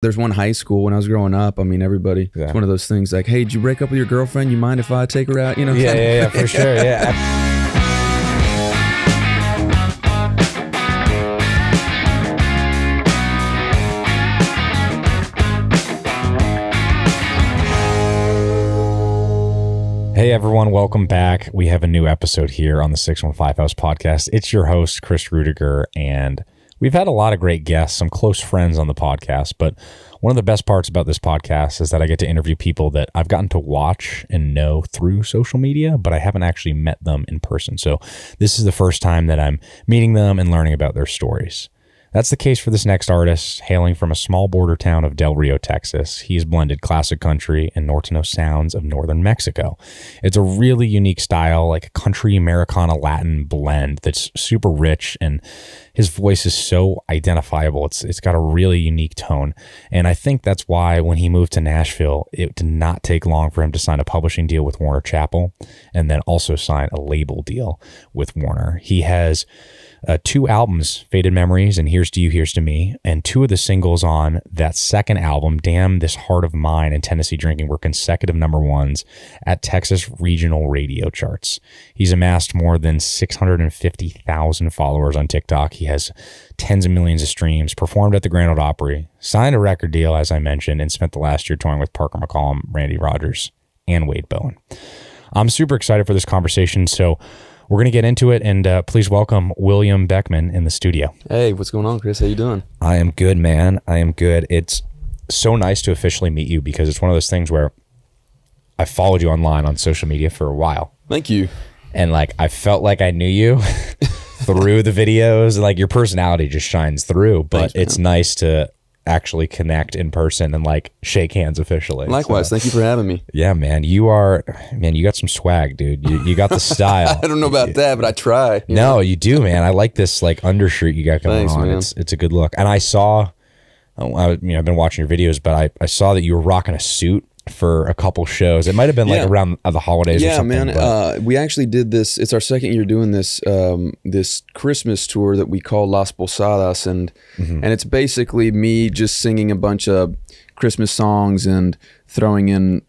There's one high school when I was growing up. I mean, everybody. Yeah. It's one of those things like, hey, did you break up with your girlfriend? You mind if I take her out? You know? Yeah, yeah, yeah, for sure. Yeah. Hey everyone, welcome back. We have a new episode here on the 615 House podcast. It's your host, Chris Rudiger, and we've had a lot of great guests, some close friends on the podcast. But one of the best parts about this podcast is that I get to interview people that I've gotten to watch and know through social media, but I haven't actually met them in person. So this is the first time that I'm meeting them and learning about their stories. That's the case for this next artist, hailing from a small border town of Del Rio, Texas. He's blended classic country and Norteno sounds of northern Mexico. It's a really unique style, like a country Americana Latin blend that's super rich and his voice is so identifiable. It's it's got a really unique tone. And I think that's why when he moved to Nashville, it did not take long for him to sign a publishing deal with Warner Chappell and then also sign a label deal with Warner. He has uh, two albums, Faded Memories and Here's to You, Here's to Me, and two of the singles on that second album, Damn This Heart of Mine and Tennessee Drinking, were consecutive number ones at Texas regional radio charts. He's amassed more than 650,000 followers on TikTok. He has tens of millions of streams, performed at the Grand Ole Opry, signed a record deal, as I mentioned, and spent the last year touring with Parker McCollum, Randy Rogers, and Wade Bowen. I'm super excited for this conversation, so we're going to get into it, and uh, please welcome William Beckmann in the studio. Hey, what's going on, Chris? How you doing? I am good, man. I am good. It's so nice to officially meet you because it's one of those things where I followed you online on social media for a while, Thank you. and like I felt like I knew you through the videos, and like your personality just shines through. But Thanks, it's nice to actually connect in person and like shake hands officially. Likewise. So, Thank you for having me. yeah, man. You are man. You got some swag, dude. You, you got the style. I don't know about that, but I try. you know? No, you do, man. I like this like undershirt you got going Thanks, on. man. It's it's a good look. And I saw, I, you know, I've been watching your videos, but I, I saw that you were rocking a suit for a couple shows. It might have been like around the holidays or Yeah, something. man. but- Uh, we actually did this. It's our second year doing this um, this Christmas tour that we call Las Posadas, and Mm-hmm. and it's basically me just singing a bunch of Christmas songs and throwing in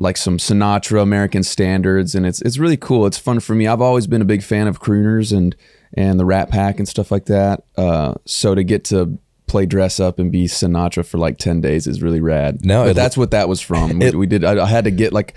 like some Sinatra, American standards, and it's it's really cool. It's fun for me. I've always been a big fan of crooners and and the Rat Pack and stuff like that. Uh, so to get to play dress up and be Sinatra for like ten days is really rad. No, but it- that's what that was from. it- we, did. I, I had to get like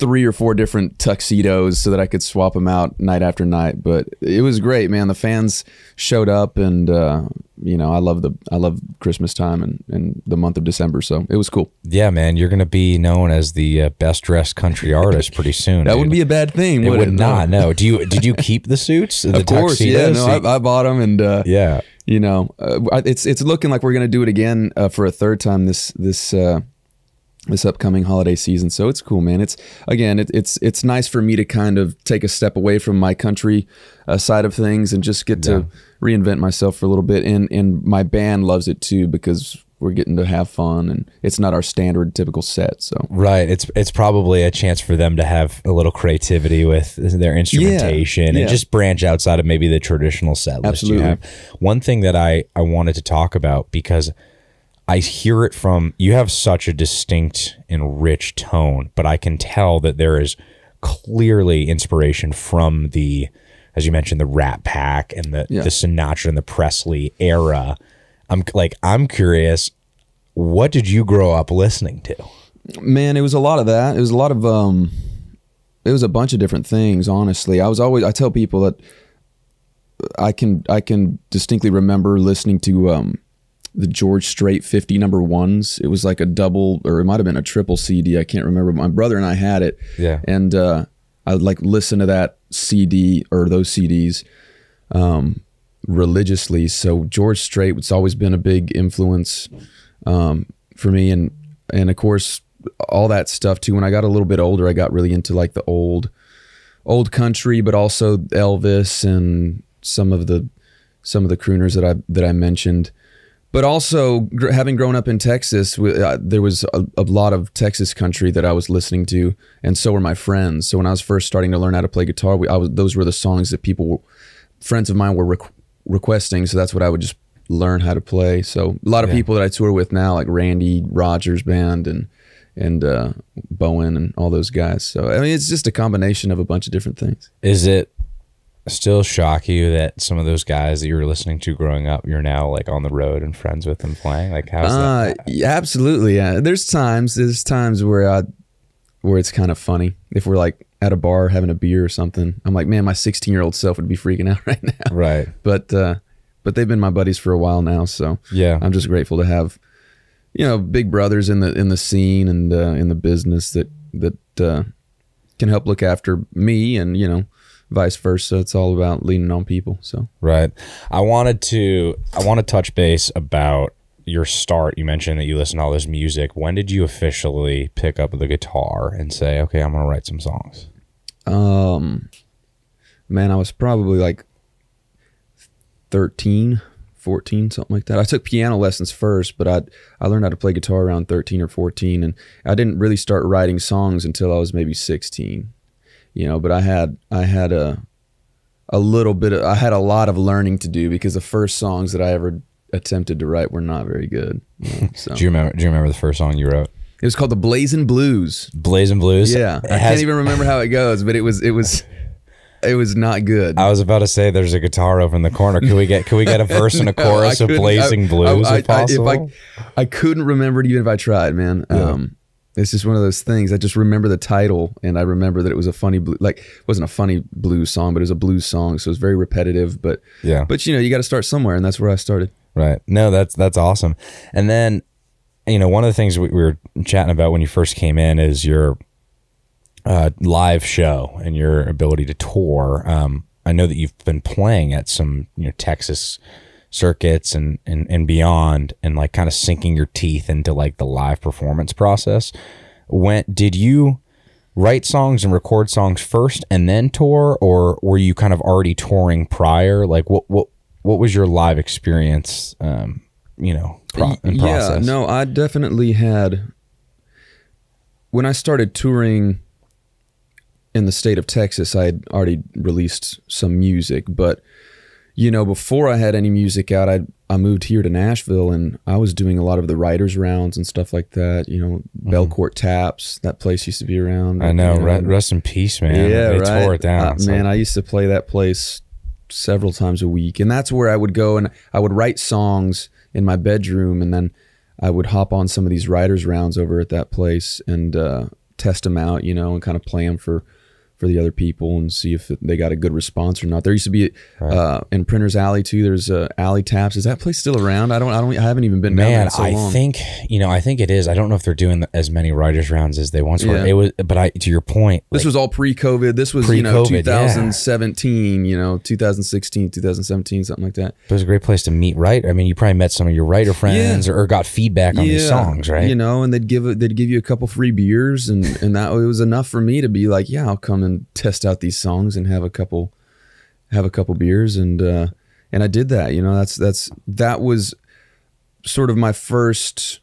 three or four different tuxedos so that I could swap them out night after night. But it was great, man. The fans showed up, and uh, you know, I love the I love Christmas time and, and the month of December. So it was cool. yeah, man. You're gonna be known as the uh, best dressed country artist pretty soon. That dude. would be a bad thing. It would would not. No. Do you? Did you keep the suits? The Of course, yeah. No, I, I bought them, and uh, yeah. You know, uh, it's it's looking like we're gonna do it again uh, for a third time this this uh, this upcoming holiday season. So it's cool, man. It's again, it, it's it's nice for me to kind of take a step away from my country uh, side of things and just get to reinvent myself for a little bit. And and my band loves it too because we're getting to have fun and it's not our standard typical set. So Right. It's it's probably a chance for them to have a little creativity with their instrumentation yeah. and just branch outside of maybe the traditional set list you Absolutely. have. One thing that I, I wanted to talk about because I hear it from you have such a distinct and rich tone, but I can tell that there is clearly inspiration from the as you mentioned, the Rat Pack and the, Yeah. the Sinatra and the Presley era. I'm like I'm curious, what did you grow up listening to? Man, it was a lot of that. It was a lot of um it was a bunch of different things, honestly. I was always I tell people that I can I can distinctly remember listening to um the George Strait 50 number ones. It was like a double or it might have been a triple CD. I can't remember. My brother and I had it. Yeah. And uh I would like listen to that CD or those CDs um religiously. So George Strait it's always been a big influence um, for me. And and of course all that stuff too. When i got a little bit older i got really into like the old old country but also elvis and some of the some of the crooners that i that i mentioned. But also gr- having grown up in texas uh, there was a, a lot of texas country that i was listening to and so were my friends. So when i was first starting to learn how to play guitar we, I was, those were the songs that people friends of mine were requesting so that's what i would just learn how to play. So a lot of Yeah. people that I tour with now, like Randy Rogers band and and uh, Bowen and all those guys. So I mean, it's just a combination of a bunch of different things. Is it still shock you that some of those guys that you were listening to growing up, you're now like on the road and friends with and playing? Like how's that? Uh, yeah, absolutely. Yeah. There's times there's times where I where it's kind of funny if we're like at a bar having a beer or something. I'm like, man, my 16 year old self would be freaking out right now. Right. But uh, but they've been my buddies for a while now, so Yeah. I'm just grateful to have you know big brothers in the in the scene and uh, in the business that that uh, can help look after me and you know vice versa. It's all about leaning on people. So Right. I wanted to I want to touch base about your start. You mentioned that you listen to all this music. When did you officially pick up the guitar and say, "Okay, I'm to write some songs"? um, man, I was probably like 13, 14, something like that. I took piano lessons first, but I I learned how to play guitar around 13 or 14 and I didn't really start writing songs until I was maybe 16. You know, but I had I had a a little bit of, I had a lot of learning to do because the first songs that I ever attempted to write were not very good. you know, so Do you remember do you remember the first song you wrote? it was called the Blazing Blues. Blazing Blues? Yeah, It I has- can't even remember how it goes, but it was it was it was not good. I was about to say there's a guitar over in the corner. Can we get can we get a verse and a chorus of Blazing I- Blues I, if I- I- possible? I, I couldn't remember it even if I tried, man. Um, it's just one of those things. I just remember the title, and I remember that it was a funny, blue, like it wasn't a funny blues song, but it was a blues song, so it was very repetitive. But yeah. but you know, you got to start somewhere, and that's where I started. Right. No, that's that's awesome. And then, you know, one of the things we, we were chatting about when you first came in is your uh, live show and your ability to tour. Um, I know that you've been playing at some you know Texas circuits and and and beyond, and like kind of sinking your teeth into like the live performance process. When did you? write songs and record songs first and then tour or were you kind of already touring prior like what what what was your live experience um you know pro- yeah, process no, I definitely had. When I started touring in the state of Texas, I had already released some music, but you know, before I had any music out, I I moved here to Nashville and I was doing a lot of the writers rounds and stuff like that. You know, Belcourt Taps, that place used to be around. Mm-hmm. i know you re- rest in peace man yeah, they right. tore it down Uh, It's man, I used to play that place several times a week, and that's where I would go and I would write songs in my bedroom, and then I would hop on some of these writers rounds over at that place and uh, test them out, you know, and kind of play them for for the other people and see if they got a good response or not. There used to be uh, in Printers Alley too. There's uh, Alley Taps. Is that place still around? I don't. I don't. I haven't even been down there Man, in so I long. think you know. I think it is. I don't know if they're doing as many writers rounds as they once were. It was, but I to your point, This like, was all pre-COVID. This was you know Pre-COVID, yeah. 2017, you know 2016, 2017, something like that. it was a great place to meet. Right? I mean, you probably met some of your writer friends or, or got feedback on these songs, right? You know, and they'd give they'd give you a couple free beers, and and that it was enough for me to be like, yeah, I'll come and test out these songs and have a couple, have a couple beers, and uh, and I did that. You know, that's that's that was sort of my first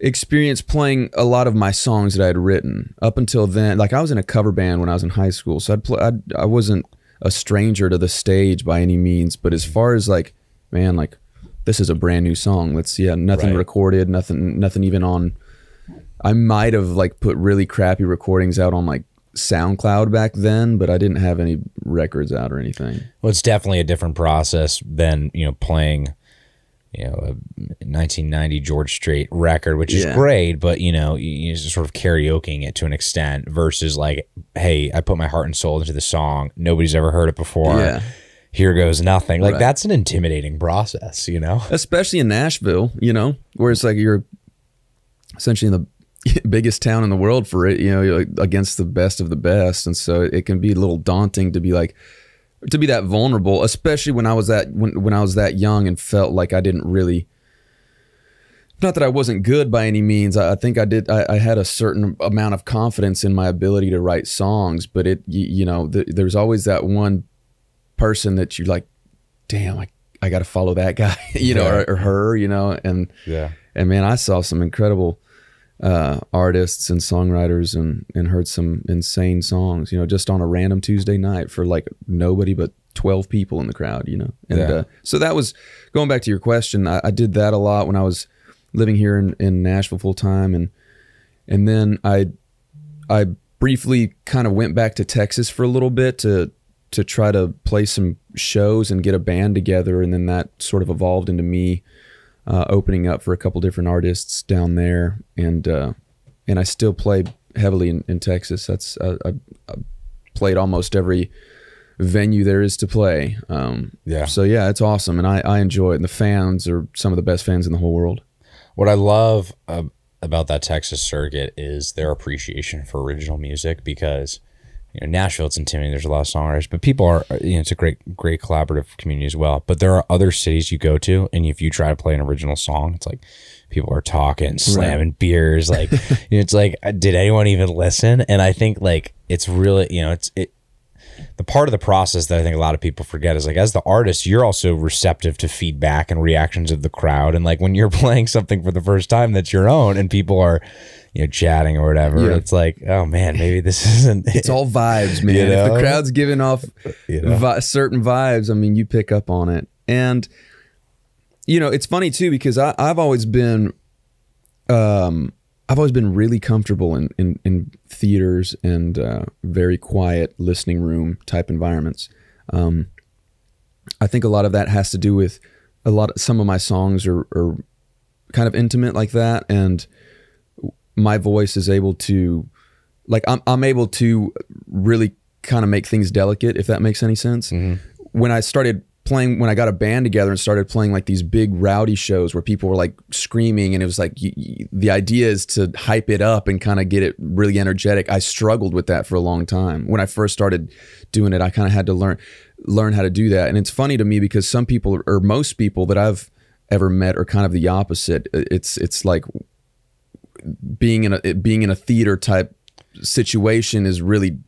experience playing a lot of my songs that I had written up until then. Like I was in a cover band when I was in high school, so I'd play. I'd, I wasn't a stranger to the stage by any means, but as far as like, man, like this is a brand new song. Let's yeah, nothing Right. recorded, nothing, nothing even on. I might have like put really crappy recordings out on like SoundCloud back then, but I didn't have any records out or anything. Well, it's definitely a different process than you know playing, you know, a 1990 George Strait record, which is Yeah. great, but you know, you, you just sort of karaokeing it to an extent versus like, hey, I put my heart and soul into the song. Nobody's ever heard it before. Yeah. Here goes nothing. Like Right. that's an intimidating process, you know. especially in Nashville, you know, where it's like you're essentially in the biggest town in the world for it, you know, against the best of the best, and so it can be a little daunting to be like to be that vulnerable, especially when I was that when when I was that young and felt like I didn't really. Not that I wasn't good by any means. I, I think I did. I, I had a certain amount of confidence in my ability to write songs, but it, you, you know, th- there's always that one person that you're like. Damn, I, I got to follow that guy, you know, Yeah. or, or her, you know, and Yeah. and man, I saw some incredible uh, artists and songwriters and and heard some insane songs. You know, just on a random Tuesday night for like nobody but 12 people in the crowd, you know? And Yeah. uh, so that was going back to your question. I, I did that a lot when I was living here in, in Nashville full time. And, and then I, I briefly kind of went back to Texas for a little bit to, to try to play some shows and get a band together. And then that sort of evolved into me uh, opening up for a couple different artists down there. And, uh, and I still play heavily in, in Texas. That's, I, I, I played almost every venue there is to play. Um, Yeah. So yeah, it's awesome, and I, I enjoy it. And the fans are some of the best fans in the whole world. What I love uh, about that Texas circuit is their appreciation for original music because you know Nashville it's intimidating. There's a lot of songwriters, but people are uh, you know it's a great great collaborative community as well. But there are other cities you go to, and if you try to play an original song, it's like people are talking, slamming beers, like you know, it's like uh, did anyone even listen? And I think like it's really you know it's it the part of the process that I think a lot of people forget is like as the artist, you're also receptive to feedback and reactions of the crowd. And like when you're playing something for the first time that's your own and people are, you know, chatting or whatever, Yeah. it's like, oh man, maybe this isn't It's all vibes, man. You If the crowd's giving off You know? vi- certain vibes, I mean, you pick up on it. And you know, it's funny too because I, I've always been, um, I've always been really comfortable in in, in theaters and uh, very quiet listening room type environments. Um, I think a lot of that has to do with a lot. Of, some of my songs are, are kind of intimate like that, and my voice is able to, like, I'm I'm able to really kind of make things delicate, if that makes any sense. Mm-hmm. When I started playing, when I got a band together and started playing like these big rowdy shows where people were like screaming, and it was like y- y- the idea is to hype it up and kind of get it really energetic. I struggled with that for a long time. When I first started doing it, I kind of had to learn learn how to do that. And it's funny to me because some people or most people that I've ever met are kind of the opposite. It's it's like being in a being in a theater type situation is really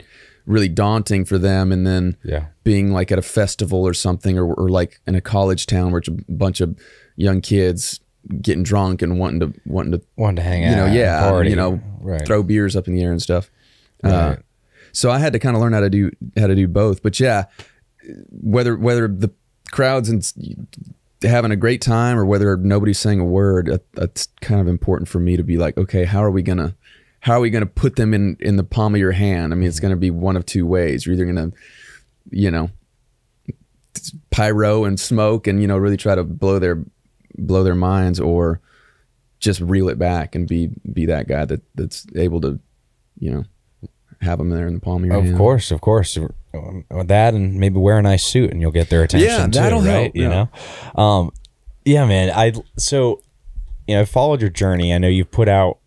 really daunting for them and then Yeah. being like at a festival or something or, or like in a college town where it's a bunch of young kids getting drunk and wanting to wanting to wanting to hang out. you know yeah party. you know right. throw beers up in the air and stuff uh, so I had to kind of learn how to do how to do both but yeah whether whether the crowds and having a great time or whether nobody's saying a word that's kind of important for me to be like okay how are we gonna how are we gonna put them in in the palm of your hand? I mean it's mm-hmm. gonna be one of two ways. You're either gonna you know pyro and smoke and you know really try to blow their blow their minds or just reel it back and be be that guy that that's able to you know have them there in the palm of your Of hand course, of course. Um, That and maybe wear a nice suit and you'll get their attention. Yeah, too, that'll right? help, You yeah. know, um, yeah, man. I so you know, I followed your journey. I know you've put out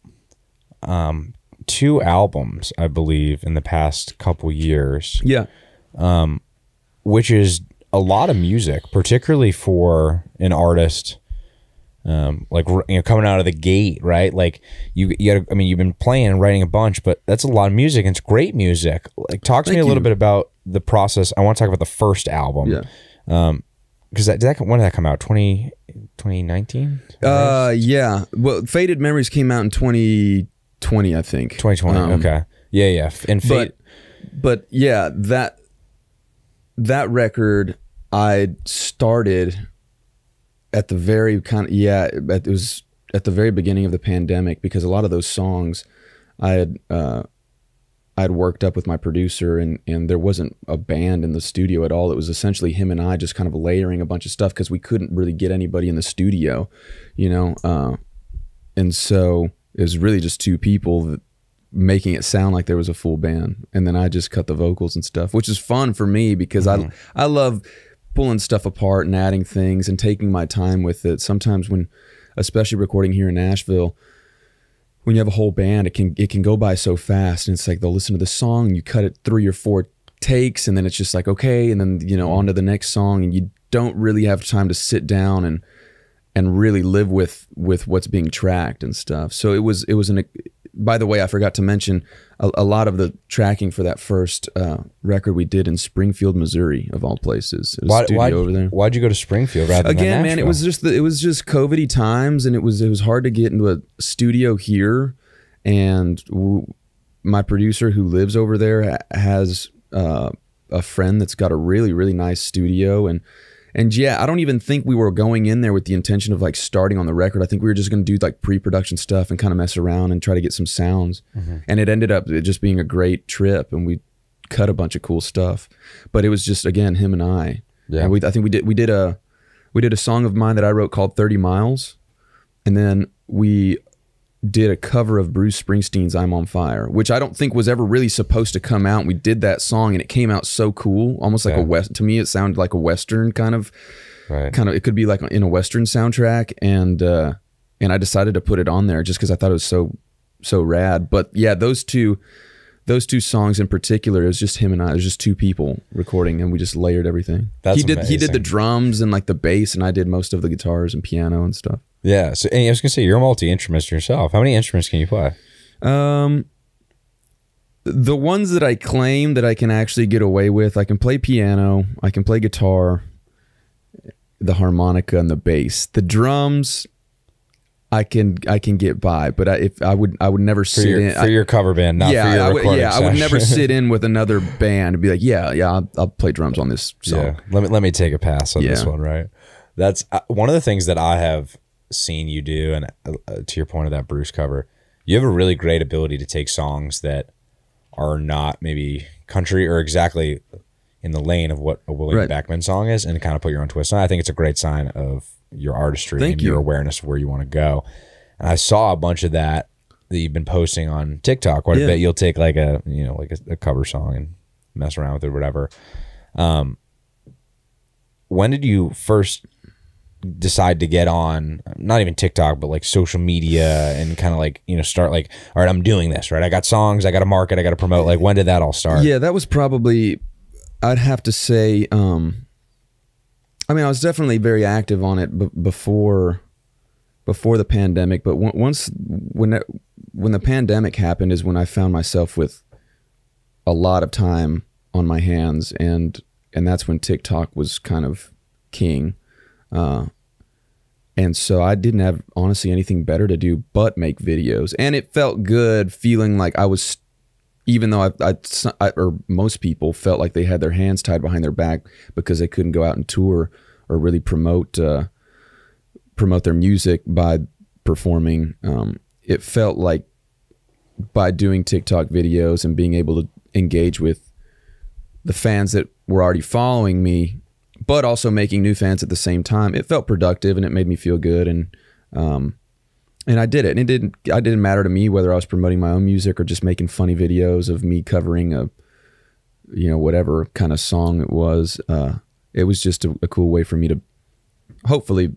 um, two albums, I believe, in the past couple years, yeah which is a lot of music, particularly for an artist. Um, like you know, coming out of the gate, right? Like you, you. I mean, you've been playing and writing a bunch, but that's a lot of music, and it's great music. Like, talk to me Thank a little you. bit about the process. I want to talk about the first album. yeah Um, because that, did that when did that come out 20, 2019 Uh, yeah. Well, Faded Memories came out in 2020, I think. 2020 Um, okay yeah yeah and fate But, but yeah, that that record I started at the very kind of yeah, it was at the very beginning of the pandemic because a lot of those songs I had uh, I had worked up with my producer and and there wasn't a band in the studio at all. It was essentially him and I just kind of layering a bunch of stuff because we couldn't really get anybody in the studio, you know. Uh, and so it was really just two people that, making it sound like there was a full band, and then I just cut the vocals and stuff, which is fun for me because I I love pulling stuff apart and adding things and taking my time with it. Sometimes when, especially recording here in Nashville, when you have a whole band, it can it can go by so fast, and it's like they'll listen to the song, and you cut it three or four takes, and then it's just like okay, and then you know on to the next song, and you don't really have time to sit down and and really live with with what's being tracked and stuff. So it was it was an. By the way, I forgot to mention a, a lot of the tracking for that first uh, record we did in Springfield, Missouri, of all places. It was a why, studio why'd, over there. why'd you go to springfield rather than again man it was just the, it was just covidy times and it was it was hard to get into a studio here. And w- my producer who lives over there has uh, a friend that's got a really really nice studio and and yeah, I don't even think we were going in there with the intention of like starting on the record. I think we were just going to do like pre-production stuff and kind of mess around and try to get some sounds. Mm-hmm. And it ended up just being a great trip and we cut a bunch of cool stuff. But it was just again him and I. Yeah. And we I think we did we did a we did a song of mine that I wrote called 30 Miles. And then we did a cover of Bruce Springsteen's I'm on Fire, which I don't think was ever really supposed to come out. We did that song and it came out so cool, almost like Yeah. a west to me it sounded like a western kind of Right. kind of it could be like in a western soundtrack and uh and I decided to put it on there just cuz I thought it was so so rad. But yeah, those two those two songs in particular, it was just him and I. It was just two people recording, and we just layered everything. That's he did. He did the drums and like the bass, and I did most of the guitars and piano and stuff. Yeah. So and I was gonna say you're a multi instrumentist yourself. How many instruments can you play? Um, the ones that I claim that I can actually get away with, I can play piano, I can play guitar, the harmonica and the bass. The drums, I can I can get by, but I, if I would I would never For sit your in. for I- your cover band, not yeah, for your I would, yeah, I would never sit in with another band and be like, yeah, yeah, I'll, I'll play drums on this song. Yeah, let me let me take a pass on this one. Right, that's uh, one of the things that I have seen you do, and uh, uh, to your point of that Bruce cover, you have a really great ability to take songs that are not maybe country or exactly in the lane of what a William Right. Beckmann song is, and kind of put your own twist on. it. I think it's a great sign of your artistry Thank and you. your awareness of where you want to go. And I saw a bunch of that that you've been posting on TikTok quite a bit. You'll take like a you know like a, a cover song and mess around with it, or whatever. Um, when did you first decide to get on not even TikTok but like social media and kind of like you know start like all right I'm doing this right? I got songs I got to market I got to promote. Like when did that all start? Yeah, that was probably I'd have to say um I mean, I was definitely very active on it before before the pandemic, but on- once when that, when the pandemic happened is when I found myself with a lot of time on my hands and and that's when TikTok was kind of king. Uh and so I didn't have honestly anything better to do but make videos. And it felt good feeling like I was even though I, I, I or most people felt like they had their hands tied behind their back because they couldn't go out and tour or really promote uh, promote their music by performing. Um, it felt like by doing TikTok videos and being able to engage with the fans that were already following me, but also making new fans at the same time, it felt productive and it made me feel good and um, and I did it. And it didn't. I didn't matter to me whether I was promoting my own music or just making funny videos of me covering a, you know, whatever kind of song it was. Uh, it was just a, a cool way for me to, hopefully,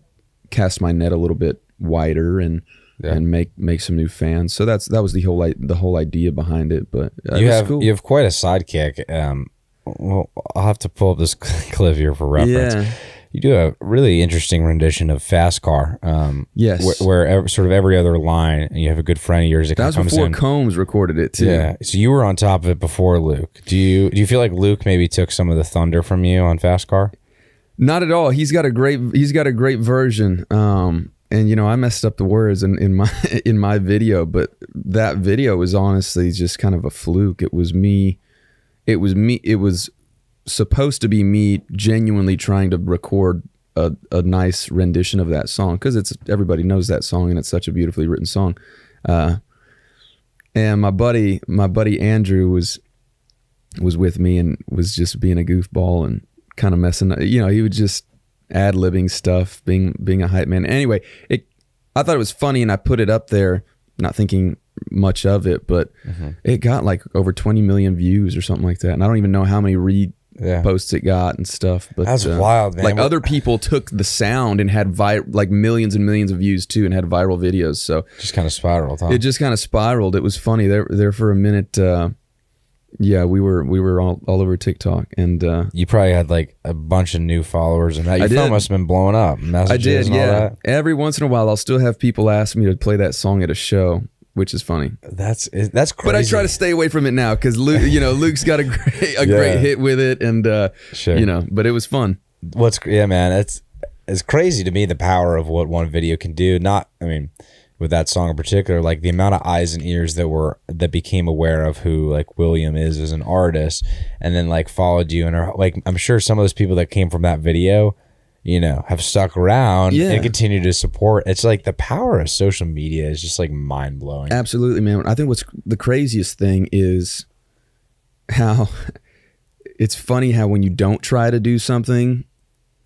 cast my net a little bit wider and Yeah. and make make some new fans. So that's that was the whole the whole idea behind it. But uh, it you was have cool. you have quite a sidekick um well I'll have to pull up this clip here for reference Yeah. you do a really interesting rendition of Fast Car um Yes. where, where ev- sort of every other line and you have a good friend of yours that, that comes before in Combs recorded it too. Yeah. So you were on top of it before Luke. Do you do you feel like Luke maybe took some of the thunder from you on Fast Car? Not at all. He's got a great he's got a great version. Um and you know, I messed up the words in, in my in my video, but that video was honestly just kind of a fluke. It was me it was me it was supposed to be me genuinely trying to record a, a nice rendition of that song because it's everybody knows that song and it's such a beautifully written song. Uh and my buddy my buddy Andrew was was with me and was just being a goofball and kind of messing you know he would just ad libbing stuff being being a hype man anyway it i thought it was funny and i put it up there not thinking much of it but it got like over 20 million views or something like that and i don't even know how many reposts Yeah. it got and stuff but uh, That's wild, man. like What- other people took the sound and had vi- like millions and millions of views too and had viral videos so Just kind of spiraled, huh? it just kind of spiraled. It was funny there there for a minute. Uh, yeah, we were we were all, all over TikTok, and uh, you probably had like a bunch of new followers and that your I phone did. must have been blowing up. I did. Yeah, every once in a while, I'll still have people ask me to play that song at a show, which is funny. That's that's crazy. But I try to stay away from it now because Luke, you know, Luke's got a great a Yeah. great hit with it, and uh, Sure. you know, but it was fun. What's yeah, man. It's it's crazy to me the power of what one video can do. Not, I mean, with that song in particular, like the amount of eyes and ears that were that became aware of who like William is as an artist, and then like followed you and are like I'm sure some of those people that came from that video, you know, have stuck around Yeah. and continue to support. It's like the power of social media is just like mind blowing. Absolutely, man. I think what's the craziest thing is how it's funny how when you don't try to do something,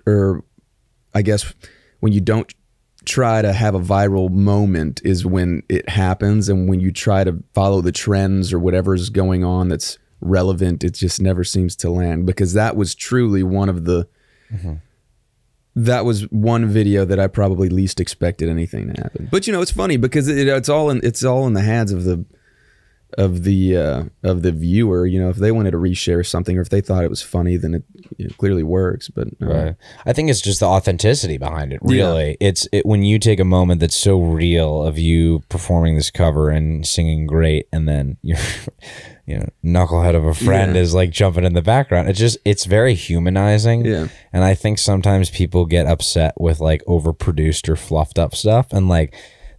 or I guess when you don't try to have a viral moment is when it happens, and when you try to follow the trends or whatever's going on that's relevant, it just never seems to land because that was truly one of the. Mm-hmm. That was one video that I probably least expected anything to happen. But you know, it's funny because it, it's all in it's all in the hands of the of the uh, of the viewer. You know, if they wanted to reshare something or if they thought it was funny, then it, it clearly works. But uh, Right. I think it's just the authenticity behind it. Yeah. Really, it's it, when you take a moment that's so real of you performing this cover and singing great, and then your, you know, knucklehead of a friend Yeah. is like jumping in the background. It's just it's very humanizing. Yeah. And I think sometimes people get upset with like overproduced or fluffed up stuff, and like.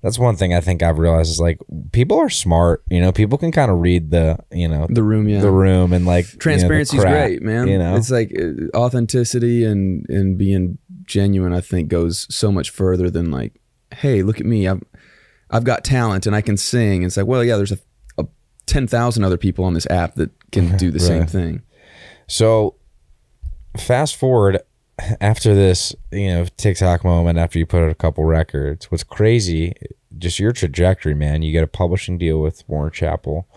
That's one thing I think I've realized is like people are smart, you know. People can kind of read the, you know, the room, yeah, the room and like you know, transparency is crap, great, man. You know, it's like uh, authenticity and and being genuine. I think goes so much further than like, hey, look at me, I've I've got talent and I can sing. It's like, well, yeah, there's a, a ten thousand other people on this app that can do the same thing. So fast forward after this, you know, TikTok moment after you put out a couple records. What's crazy, just your trajectory, man. You get a publishing deal with Warner Chappell.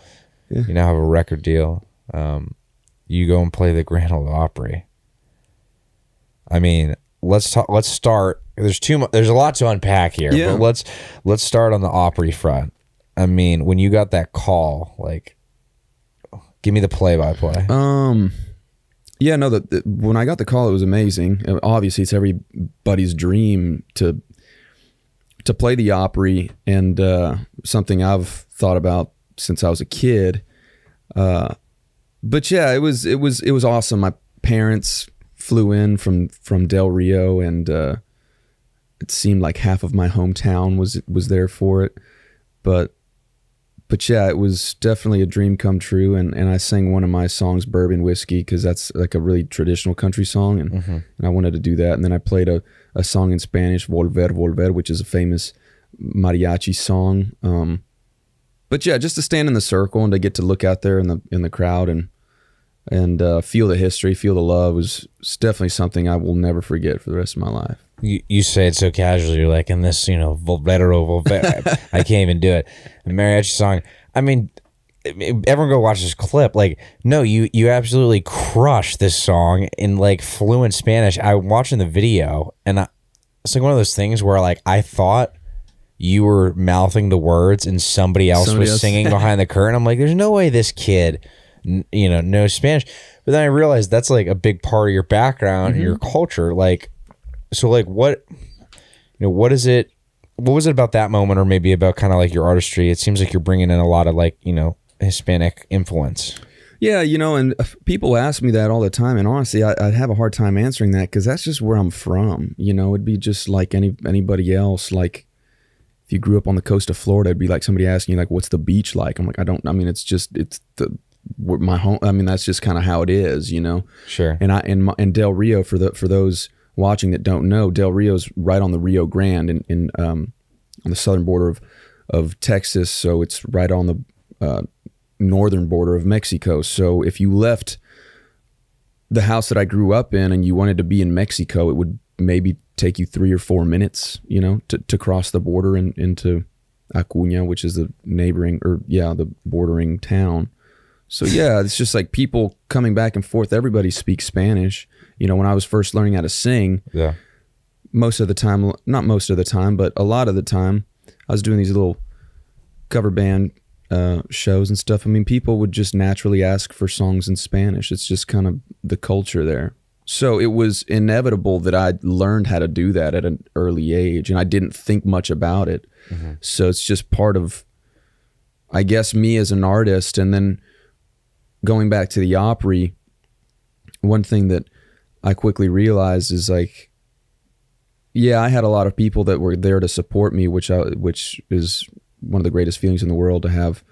Yeah. You now have a record deal. Um, you go and play the Grand Ole Opry. I mean, let's talk. Let's start. There's too much. There's a lot to unpack here. Yeah. But let's let's start on the Opry front. I mean, when you got that call, like, give me the play-by-play. Um, yeah, no. The, when I got the call, it was amazing. Uh, Obviously, it's everybody's dream to to play the Opry, and uh, something I've thought about since I was a kid. Uh, but yeah, it was it was it was awesome. My parents flew in from from Del Rio, and uh, it seemed like half of my hometown was was there for it. But but yeah, it was definitely a dream come true. And, and I sang one of my songs, Bourbon Whiskey, because that's like a really traditional country song. And, and I wanted to do that. And then I played a, a song in Spanish, Volver, Volver, which is a famous mariachi song. Um, but yeah, just to stand in the circle and to get to look out there in the in the crowd and and uh, feel the history, feel the love was was definitely something I will never forget for the rest of my life. you, you say it so casually. You're like, in this, you know, Volvero, Volvero. I can't even do it. The mariachi song. I mean, everyone go watch this clip. Like, no, you you absolutely crush this song in like fluent Spanish. I'm watching the video, and I, it's like one of those things where like I thought you were mouthing the words and somebody else Somebody was else. singing behind the curtain. I'm like, there's no way this kid, you know, knows Spanish. But then I realized that's like a big part of your background and your culture. Like, so like what, you know, what is it? What was it about that moment, or maybe about kind of like your artistry? It seems like you're bringing in a lot of like you know Hispanic influence. Yeah, you know, and uh, people ask me that all the time, and honestly, I, I'd have a hard time answering that because that's just where I'm from. You know, it'd be just like any anybody else. Like, if you grew up on the coast of Florida, it'd be like somebody asking you, like, "What's the beach like?" I'm like, I don't. I mean, it's just it's the my home. I mean, that's just kind of how it is. You know, Sure. and I and my, and Del Rio for the for those watching that don't know, Del Rio's right on the Rio Grande in, in um on the southern border of of Texas, so it's right on the uh, northern border of Mexico. So if you left the house that I grew up in and you wanted to be in Mexico, it would maybe take you three or four minutes, you know, to, to cross the border and into Acuña, which is the neighboring or yeah, the bordering town. So yeah, it's just like people coming back and forth. Everybody speaks Spanish. You know, when I was first learning how to sing, Yeah. most of the time, not most of the time, but a lot of the time, I was doing these little cover band uh, shows and stuff. I mean, people would just naturally ask for songs in Spanish. It's just kind of the culture there. So it was inevitable that I learned how to do that at an early age, and I didn't think much about it. So it's just part of, I guess, me as an artist. And then going back to the Opry, one thing that I quickly realized is like, yeah, I had a lot of people that were there to support me, which I, which is one of the greatest feelings in the world to have,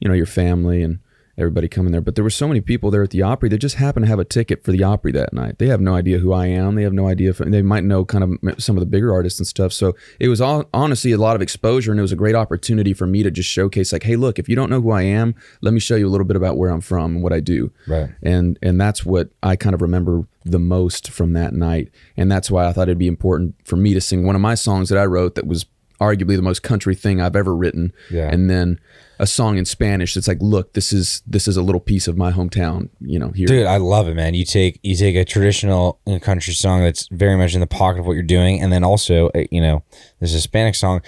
you know, your family and everybody coming there. But there were so many people there at the Opry that just happened to have a ticket for the Opry that night. They have no idea who I am. They have no idea. If, they might know kind of some of the bigger artists and stuff. So it was all, honestly a lot of exposure, and it was a great opportunity for me to just showcase, like, hey, look, if you don't know who I am, let me show you a little bit about where I'm from and what I do. Right. And and that's what I kind of remember the most from that night, and that's why I thought it'd be important for me to sing one of my songs that I wrote that was arguably the most country thing I've ever written. Yeah. And then a song in Spanish that's like, look, this is this is a little piece of my hometown, you know, here. Dude, I love it, man. You take you take a traditional country song that's very much in the pocket of what you're doing, and then also, uh, you know, there's a Hispanic song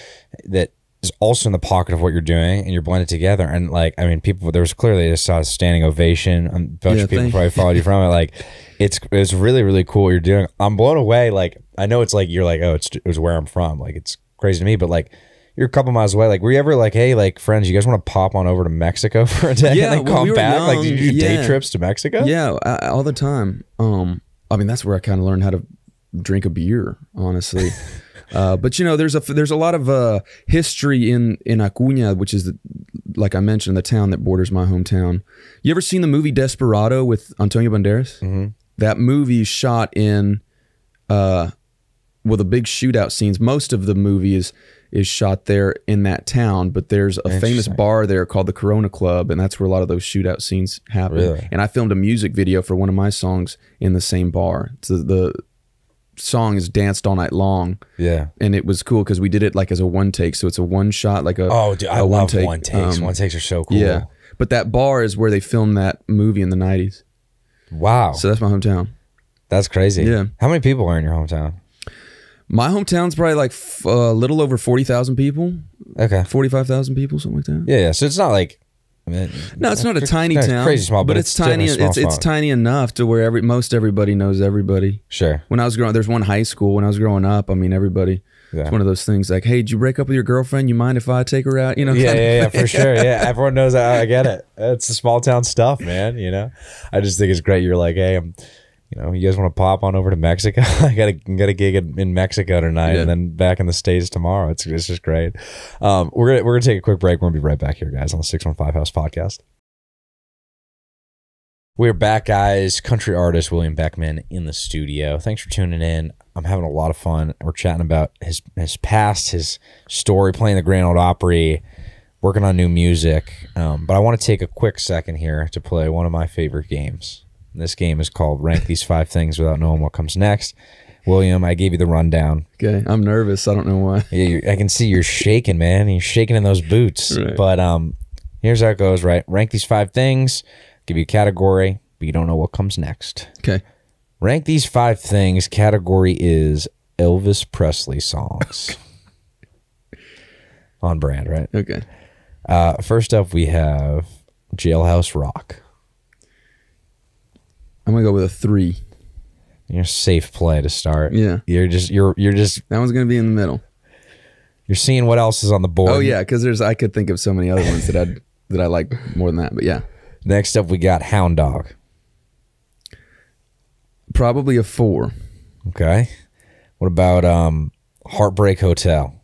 that is also in the pocket of what you're doing, and you're blended together. And like, I mean, people there was clearly just saw a standing ovation. A bunch Yeah, of people thank- probably followed you from it. Like, it's it's really really cool what you're doing. I'm blown away. Like, I know it's like you're like, oh, it's it was where I'm from. Like, it's crazy to me, but like. You're a couple miles away. Like, were you ever like, hey, like, friends, you guys want to pop on over to Mexico for a day Yeah, and then come we back? like, did you do day trips to Mexico? Yeah, I, all the time. Um, I mean, that's where I kind of learned how to drink a beer, honestly. uh, but you know, there's a there's a lot of uh, history in in Acuña, which is the, like I mentioned, the town that borders my hometown. You ever seen the movie Desperado with Antonio Banderas? Mm-hmm. That movie shot in, uh, well, the big shootout scenes. Most of the movie is is shot there in that town, but there's a famous bar there called the Corona Club, and that's where a lot of those shootout scenes happen. Really? And I filmed a music video for one of my songs in the same bar. So the song is danced all night long, Yeah. and it was cool because we did it like as a one take. So it's a one shot, like a Oh, dude, I a love one-take, one takes. um, one takes are so cool. yeah. But that bar is where they filmed that movie in the '90s. Wow. So that's my hometown. That's crazy. Yeah. How many people are in your hometown? My hometown's probably like f- uh, a little over forty thousand people, Okay. forty-five thousand people, something like that. Yeah, yeah. So it's not like. I mean, No, it's not a tiny it's town, Crazy small, but, it's, tiny. definitely It's small, it's tiny enough to where every most everybody knows everybody. Sure. When I was growing, there's one high school. When I was growing up, I mean, everybody. Yeah. It's one of those things like, hey, did you break up with your girlfriend? You mind if I take her out? You know? Yeah, yeah, yeah, for sure. Yeah, everyone knows that. I get it. It's the small town stuff, man. You know, I just think it's great. You're like, hey, I'm, you know, you guys want to pop on over to Mexico? I got a got a gig in, in Mexico tonight, and then back in the states tomorrow. It's it's just great. Um, we're gonna we're gonna take a quick break. We're gonna be right back here, guys, on the Six One Five House Podcast. We're back, guys. Country artist William Beckmann in the studio. Thanks for tuning in. I'm having a lot of fun. We're chatting about his his past, his story, playing the Grand Ole Opry, working on new music. Um, but I want to take a quick second here to play one of my favorite games. This game is called Rank These Five Things Without Knowing What Comes Next. William, I gave you the rundown. Okay, I'm nervous. I don't know why. Yeah, I can see you're shaking, man. You're shaking in those boots. Right. But um, here's how it goes. Right, rank these five things. Give you a category, but you don't know what comes next. Okay. Rank these five things. Category is Elvis Presley songs. On brand, right? Okay. Uh, first up, we have Jailhouse Rock. I'm gonna go with a three. You're a safe play to start. Yeah. You're just you're you're just That one's gonna be in the middle. you're seeing what else is on the board. Oh yeah, because there's I could think of so many other ones that I that I like more than that. But yeah, Next up, we got Hound Dog. probably a four. Okay. What about um Heartbreak Hotel?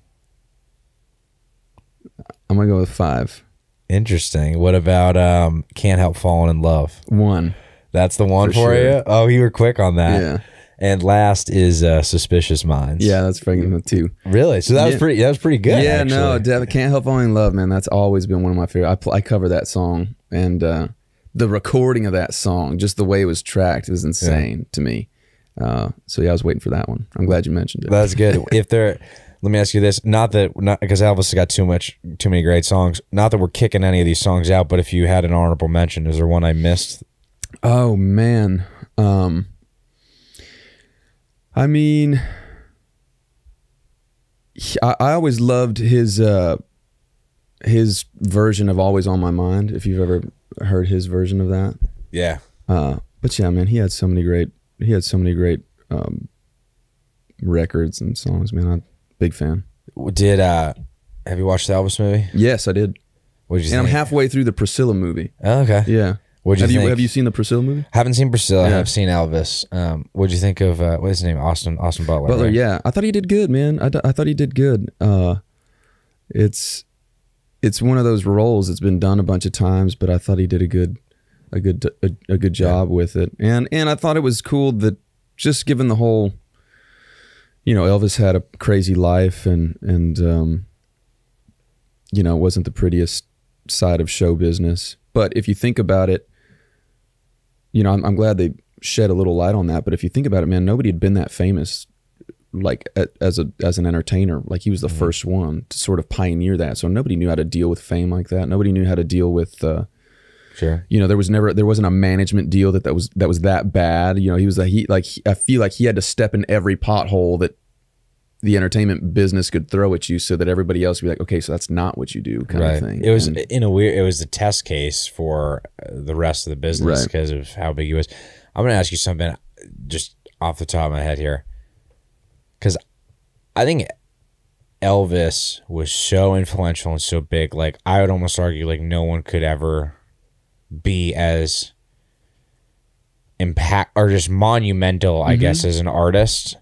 I'm gonna go with five. Interesting. What about um Can't Help Falling in Love? One. That's the one for, For sure. you. Oh, you were quick on that. Yeah. And last is uh, Suspicious Minds. Yeah, that's freaking a two. Really? So that was pretty. That was pretty good. yeah, no, actually. Dev, can't help falling in love, man. That's always been one of my favorite. I, I cover that song, and uh, the recording of that song, just the way it was tracked, was insane to me. Uh, so yeah, I was waiting for that one. I'm glad you mentioned it. That's good. if there, let me ask you this: not that, not because Elvis has got too much, too many great songs. Not that we're kicking any of these songs out, but if you had an honorable mention, is there one I missed? Oh man. Um I mean I, I always loved his uh his version of Always on My Mind, if you've ever heard his version of that. Yeah. Uh but yeah, man, he had so many great he had so many great um records and songs, man. I'm a big fan. Did uh, have you watched the Elvis movie? Yes, I did. What did you And I'm halfway through the Priscilla movie. Oh, okay. Yeah. What'd you have you have you seen the Priscilla movie? Haven't seen Priscilla. Yeah. I've seen Elvis. Um, what'd you think of uh, what's his name? Austin Austin Butler. Butler, right? yeah, I thought he did good, man. I, I thought he did good. Uh, it's it's one of those roles that's been done a bunch of times, but I thought he did a good a good a, a good job with it, and and I thought it was cool that just given the whole, you know, Elvis had a crazy life, and and um, you know, wasn't the prettiest side of show business, but if you think about it, you know, I'm, I'm glad they shed a little light on that. But if you think about it, man, nobody had been that famous like as a as an entertainer. Like he was the first one to sort of pioneer that. So nobody knew how to deal with fame like that. Nobody knew how to deal with. Uh, Sure. you know, there was never there wasn't a management deal that that was that was that bad. You know, he was like he like he, I feel like he had to step in every pothole that the entertainment business could throw at you, so that everybody else would be like, okay, so that's not what you do, kind right. of thing. It was And- in a weird. It was the test case for uh, the rest of the business Right. because of how big he was. I'm going to ask you something, just off the top of my head here, because I think Elvis was so influential and so big. Like I would almost argue, like no one could ever be as impact or just monumental, I guess, as an artist.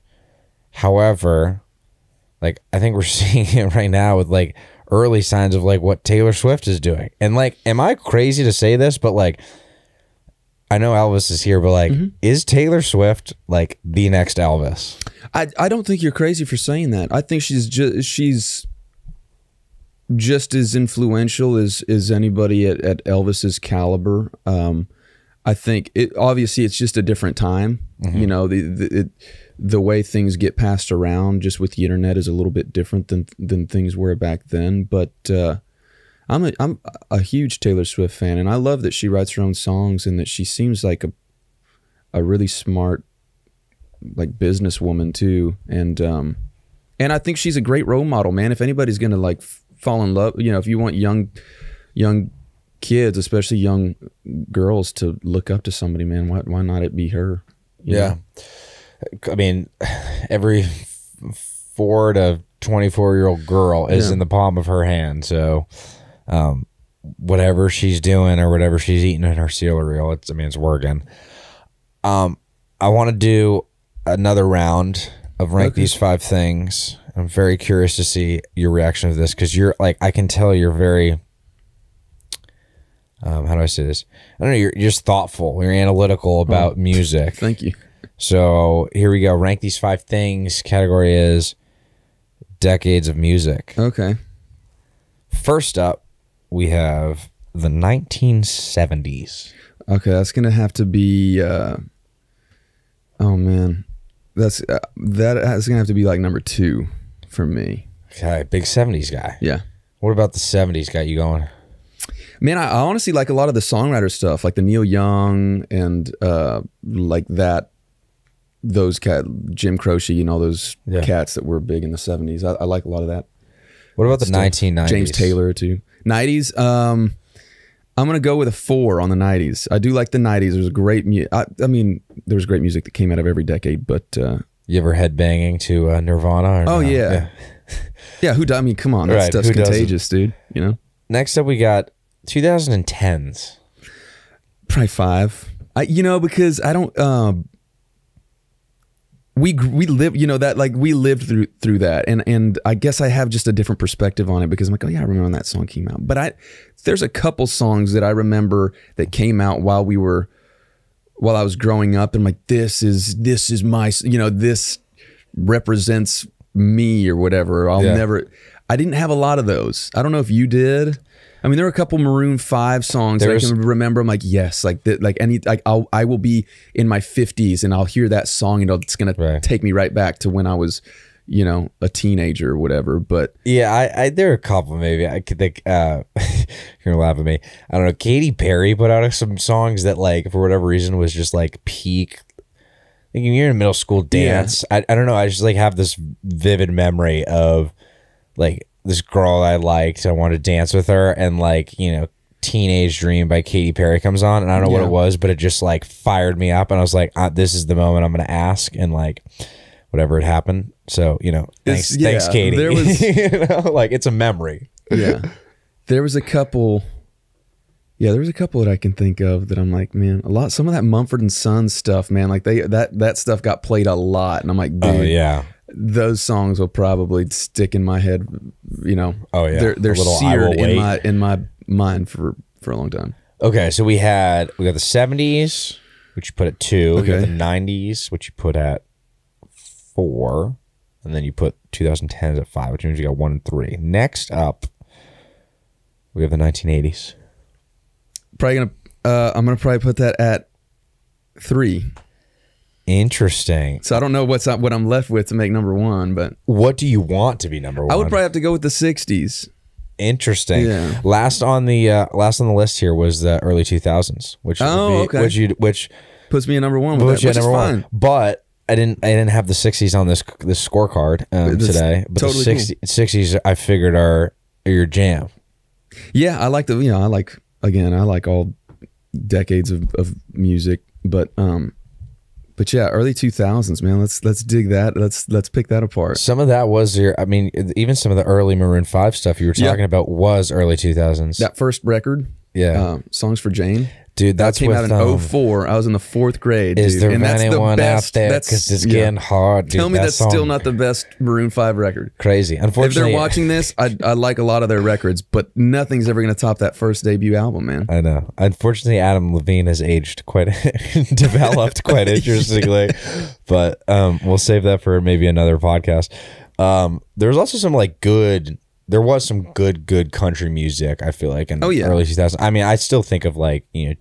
However, like I think we're seeing it right now with like early signs of like what Taylor Swift is doing. And like, am I crazy to say this? But like, I know Elvis is here, but like, is Taylor Swift like the next Elvis? I I don't think you're crazy for saying that. I think she's just she's just as influential as as anybody at, at Elvis's caliber. Um, I think it obviously it's just a different time. You know the the, it, the way things get passed around just with the internet is a little bit different than than things were back then. But uh, I'm a I'm a huge Taylor Swift fan, and I love that she writes her own songs and that she seems like a a really smart like businesswoman too and um and i think she's a great role model man if anybody's gonna like f- fall in love you know if you want young young kids especially young girls to look up to somebody man why, why not it be her you know? I mean, every four to 24 year old girl is Yeah. in the palm of her hand. So, um, whatever she's doing or whatever she's eating in her cereal, it's, I mean, it's working. Um, I want to do another round of rank Okay. these five things. I'm very curious to see your reaction to this because you're like, I can tell you're very, um, how do I say this? I don't know. You're, you're just thoughtful. You're analytical about music. thank you So here we go. Rank these five things. Category is decades of music. okay First up, we have the 1970s. okay that's gonna have to be uh oh man that's uh, that's gonna have to be like number two for me Okay, big 70s guy. yeah What about the 70s got you going? Man, I I honestly like a lot of the songwriter stuff, like the Neil Young and uh, like that. Those cat, Jim Croce, and all those Yeah. cats that were big in the seventies. I, I like a lot of that. What about the Stuff. 1990s? James Taylor too. Nineties. Um, I'm gonna go with a four on the nineties. I do like the nineties. There's a great music. I, I mean, there was great music that came out of every decade, but uh, You ever headbanging to uh, Nirvana? or Oh, no? yeah. yeah, who? do- I mean, come on, that Right, stuff's who doesn't? contagious, dude. You know, Next up, we got 2010s. probably five. I, you know, because I don't. Um, we we live, you know, that like we lived through through that, and and I guess I have just a different perspective on it because I'm like, oh yeah, I remember when that song came out. But I, there's a couple songs that I remember that came out while we were, while I was growing up, and I'm like, this is this is my, you know, this represents me or whatever. I'll Yeah. never. I didn't have a lot of those. I don't know if you did. I mean, there were a couple Maroon Five songs that I can remember. I'm like, yes, like that, like any, like I'll, I will be in my 50s and I'll hear that song and it's gonna Right. take me right back to when I was, you know, a teenager or whatever. But Yeah, I, I there are a couple maybe. I could think uh you're gonna laugh at me. I don't know. Katy Perry put out some songs that like for whatever reason was just like peak. Like when you're in middle school dance, I, I don't know. I just like have this vivid memory of like this girl I liked. I wanted to dance with her, and like you know, "Teenage Dream" by Katy Perry comes on, and I don't know Yeah. what it was, but it just like fired me up, and I was like, uh, "This is the moment I'm gonna ask," and like whatever it happened. So you know, It's- thanks, thanks, yeah, Katy. there was- you know, like it's a memory. yeah, there was a couple. Yeah, there was a couple that I can think of that I'm like, man, a lot. Some of that Mumford and Sons stuff, man, like they that that stuff got played a lot, and I'm like, dude, Oh yeah. Those songs will probably stick in my head. You know, Oh, yeah. they're they're little seared in my in my mind for for a long time. Okay, so we had we got the seventies, which you put at two. Okay. the nineties, which you put at four, and then you put 2010s at five, which means you got one and three. Next up, we have the nineteen eighties. Probably gonna, uh, I'm gonna probably put that at three. Interesting. So I don't know what's what I'm left with to make number one, but What do you want to be number one? I would probably have to go with the '60s. Interesting. Yeah. Last on the uh, last on the list here was the early two thousands, which would Oh, be, okay. which you which Puts me at number one with which that, you which had is number one. But I didn't I didn't have the sixties on this this scorecard um, today. But totally the 60, 60s I figured are, are your jam. Yeah, I like the you know I like again I like all decades of, of music, but um, but yeah, early two thousands, man. Let's let's dig that. Let's let's pick that apart. Some of that was your I mean even some of the early Maroon Five stuff you were Yeah. talking about was early two thousands. That first record, Yeah, uh, songs for Jane, dude, that's came with out in um, 04. I was in the fourth grade. Is dude. there and that's the anyone best, out there? that's- Because it's yeah. getting hard. Dude, Tell me that that's still not the best Maroon Five record. crazy. Unfortunately, if they're watching this, I, I like a lot of their records, but nothing's ever going to top that first debut album, man. I know. Unfortunately, Adam Levine has aged quite, developed quite interestingly, but um, we'll save that for maybe another podcast. Um, there was also some like good. There was some good, good country music. I feel like in Oh, yeah. early 2000s. I mean, I still think of like you know.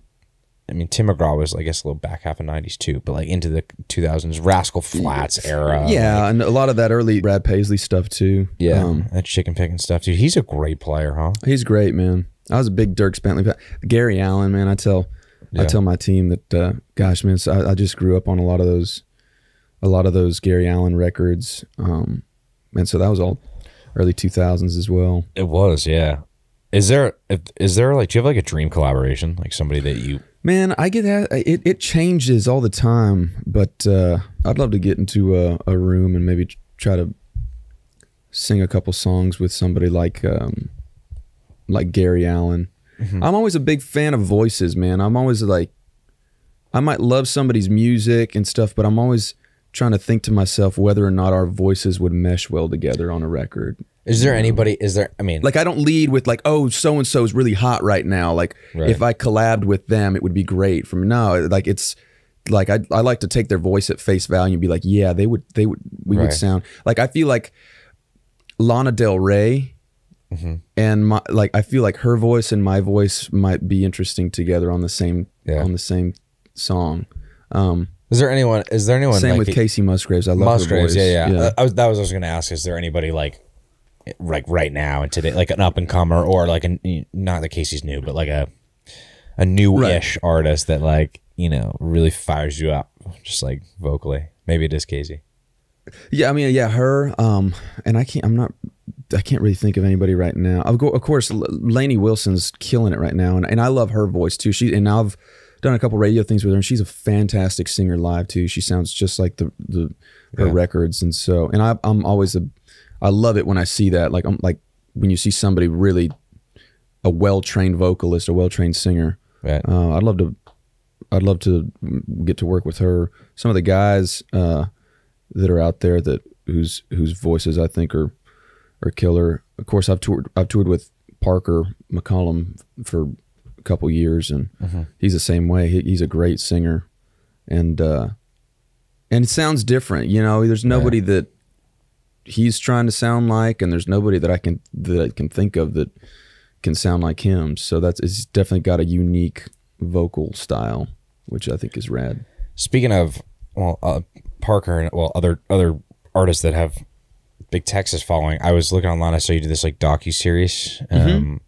I mean, Tim McGraw was, I guess, a little back half of '90s too, but like into the 2000s, Rascal Flatts era. yeah, and a lot of that early Brad Paisley stuff too. yeah, Um, that chicken picking stuff, dude. He's a great player, huh? He's great, man. I was a big Dierks Bentley fan. Gary Allan, man. I tell I tell my team that, uh, gosh, man, so I, I just grew up on a lot of those, a lot of those Gary Allan records, um, and so that was all early two thousands as well. It was, yeah. Is there is there like do you have like a dream collaboration like somebody that you Man, I get that it, it changes all the time, but uh, I'd love to get into a, a room and maybe try to sing a couple songs with somebody like um, like Gary Allan. I'm always a big fan of voices, man. I'm always like, I might love somebody's music and stuff, but I'm always trying to think to myself whether or not our voices would mesh well together on a record. Is there anybody? Is there? I mean, Like I don't lead with like, oh, so and so is really hot right now. Like Right. if I collabed with them, it would be great. From no, like it's like I I like to take their voice at face value and be like, yeah, they would they would we Right. would sound like I feel like Lana Del Rey Mm-hmm. and my like I feel like her voice and my voice might be interesting together on the same Yeah. on the same song. Um, is there anyone? Is there anyone? same like with Kacey Musgraves. I love Musgraves? her voice. Yeah, yeah. Uh, I was that was I was going to ask. Is there anybody like like right now and today, like an up and comer or like a not that Kacey's new, but like a a new-ish artist that like you know really fires you up, just like vocally. Maybe it is Kacey. Yeah, I mean, yeah, her. Um, and I can't. I'm not. I can't really think of anybody right now. Of, go, of course, Lainey Wilson's killing it right now, and, and I love her voice too. She and I've done a couple radio things with her, and she's a fantastic singer live too. She sounds just like the the her Yeah. records, and so and I, I'm always a. I love it when I see that. Like I'm like when you see somebody really a well trained vocalist, a well trained singer. Right. Uh, I'd love to. I'd love to get to work with her. Some of the guys uh, that are out there that whose whose voices I think are are killer. Of course, I've toured. I've toured with Parker McCollum for a couple years, and he's the same way. He, he's a great singer, and uh, and it sounds different. You know, there's nobody that he's trying to sound like, and there's nobody that I can that I can think of that can sound like him. So that's it's definitely got a unique vocal style, which I think is rad. Speaking of well, uh, Parker and well other other artists that have big Texas following, I was looking online. I saw you do this like docu series, um,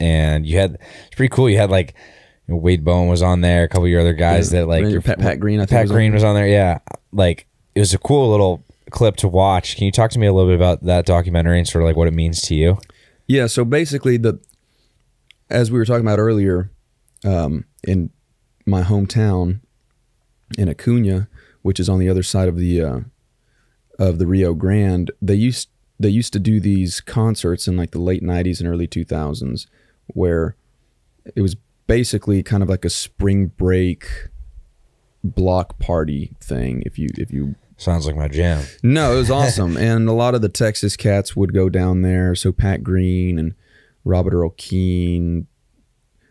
and you had it's pretty cool. You had like you know, Wade Bowen was on there, a couple of your other guys Yeah, that like Pat- Pat- Green, I think, Pat was Green there. was on there. Yeah, like it was a cool little clip to watch. Can you talk to me a little bit about that documentary and sort of like what it means to you? Yeah. So basically, the as we were talking about earlier, um, in my hometown in Acuna, which is on the other side of the uh, of the Rio Grande, they used they used to do these concerts in like the late '90s and early 2000s, where it was basically kind of like a spring break block party thing. If you if you Sounds like my jam. no, it was awesome, and a lot of the Texas cats would go down there. So Pat Green and Robert Earl Keen,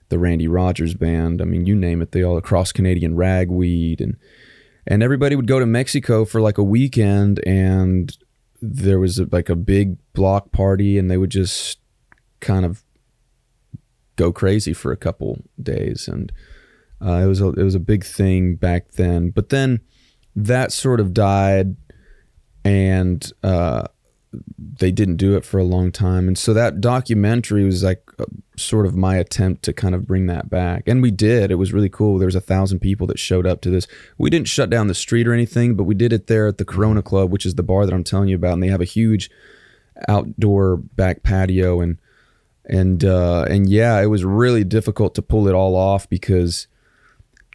the Randy Rogers band. I mean, you name it. They all Cross Canadian Ragweed and and everybody would go to Mexico for like a weekend, and there was like a big block party, and they would just kind of go crazy for a couple days, and uh, it was a it was a big thing back then. But then that sort of died, and uh, they didn't do it for a long time, and so that documentary was like uh, sort of my attempt to kind of bring that back, and we did. It was really cool. There was a thousand people that showed up to this. We didn't shut down the street or anything, but we did it there at the Corona Club, which is the bar that I'm telling you about, and they have a huge outdoor back patio and and uh, and yeah, it was really difficult to pull it all off because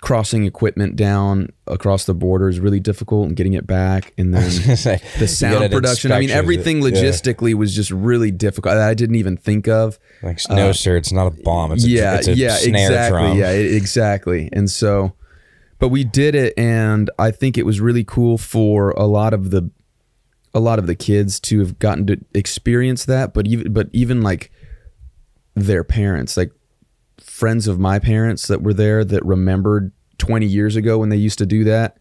crossing equipment down across the border is really difficult and getting it back and then Say, the sound production i mean everything it. Yeah. logistically was just really difficult i didn't even think of Like no, sir, it's not a bomb. It's a, Uh, yeah it's a yeah snare exactly drum. yeah exactly and so but we did it and i think it was really cool for a lot of the a lot of the kids to have gotten to experience that but even but even like their parents like friends of my parents that were there that remembered 20 years ago when they used to do that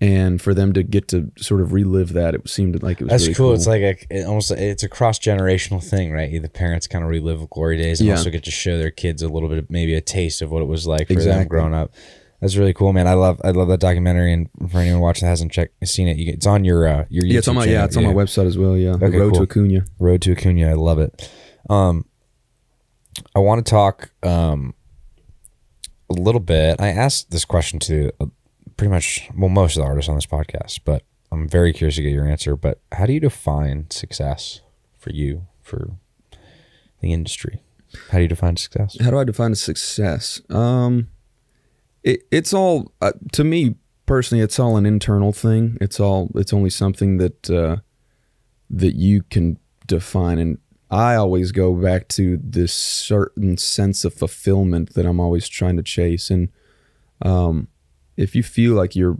and for them to get to sort of relive that it seemed like it was That's really cool. cool. It's like a, it almost it's a cross generational thing, right? The parents kind of relive glory days and Yeah. also get to show their kids a little bit, of, maybe a taste of what it was like for them Exactly. growing up. That's really cool, man. I love I love that documentary, and for anyone watching that hasn't checked seen it, you, get- it's on your uh, your YouTube yeah it's on my channel. yeah it's on my website as well yeah Okay, road cool. to acuna Road to Acuna. I love it. Um, I want to talk um, a little bit. I asked this question to uh, pretty much well most of the artists on this podcast, but I'm very curious to get your answer. But how do you define success for you for the industry? How do you define success? how do I define success? Um, it, it's all uh, to me personally. It's all an internal thing. It's all. It's only something that uh, that you can define. And I always go back to this certain sense of fulfillment that I'm always trying to chase. And um, if you feel like you're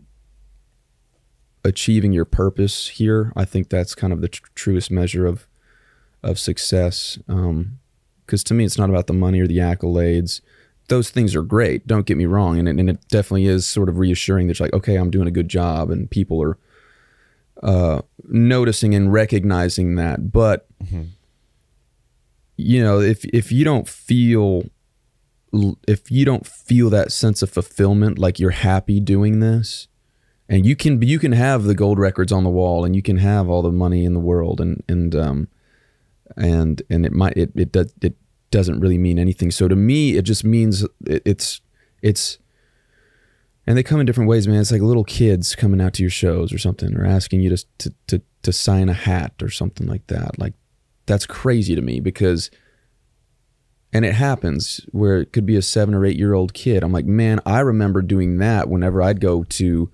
achieving your purpose here, I think that's kind of the tr- truest measure of of success. Um, because to me it's not about the money or the accolades those things are great don't get me wrong and it, and it definitely is sort of reassuring that like okay i'm doing a good job and people are uh, noticing and recognizing that but you know if if you don't feel if you don't feel that sense of fulfillment like you're happy doing this and you can you can have the gold records on the wall and you can have all the money in the world and and um and and it might it it does it doesn't really mean anything. So to me, it just means it, it's it's and they come in different ways, man. It's like little kids coming out to your shows or something, or asking you to to to, to sign a hat or something like that. Like that's crazy to me because. And it happens where it could be a seven or eight year old kid. I'm like, man, I remember doing that whenever I'd go to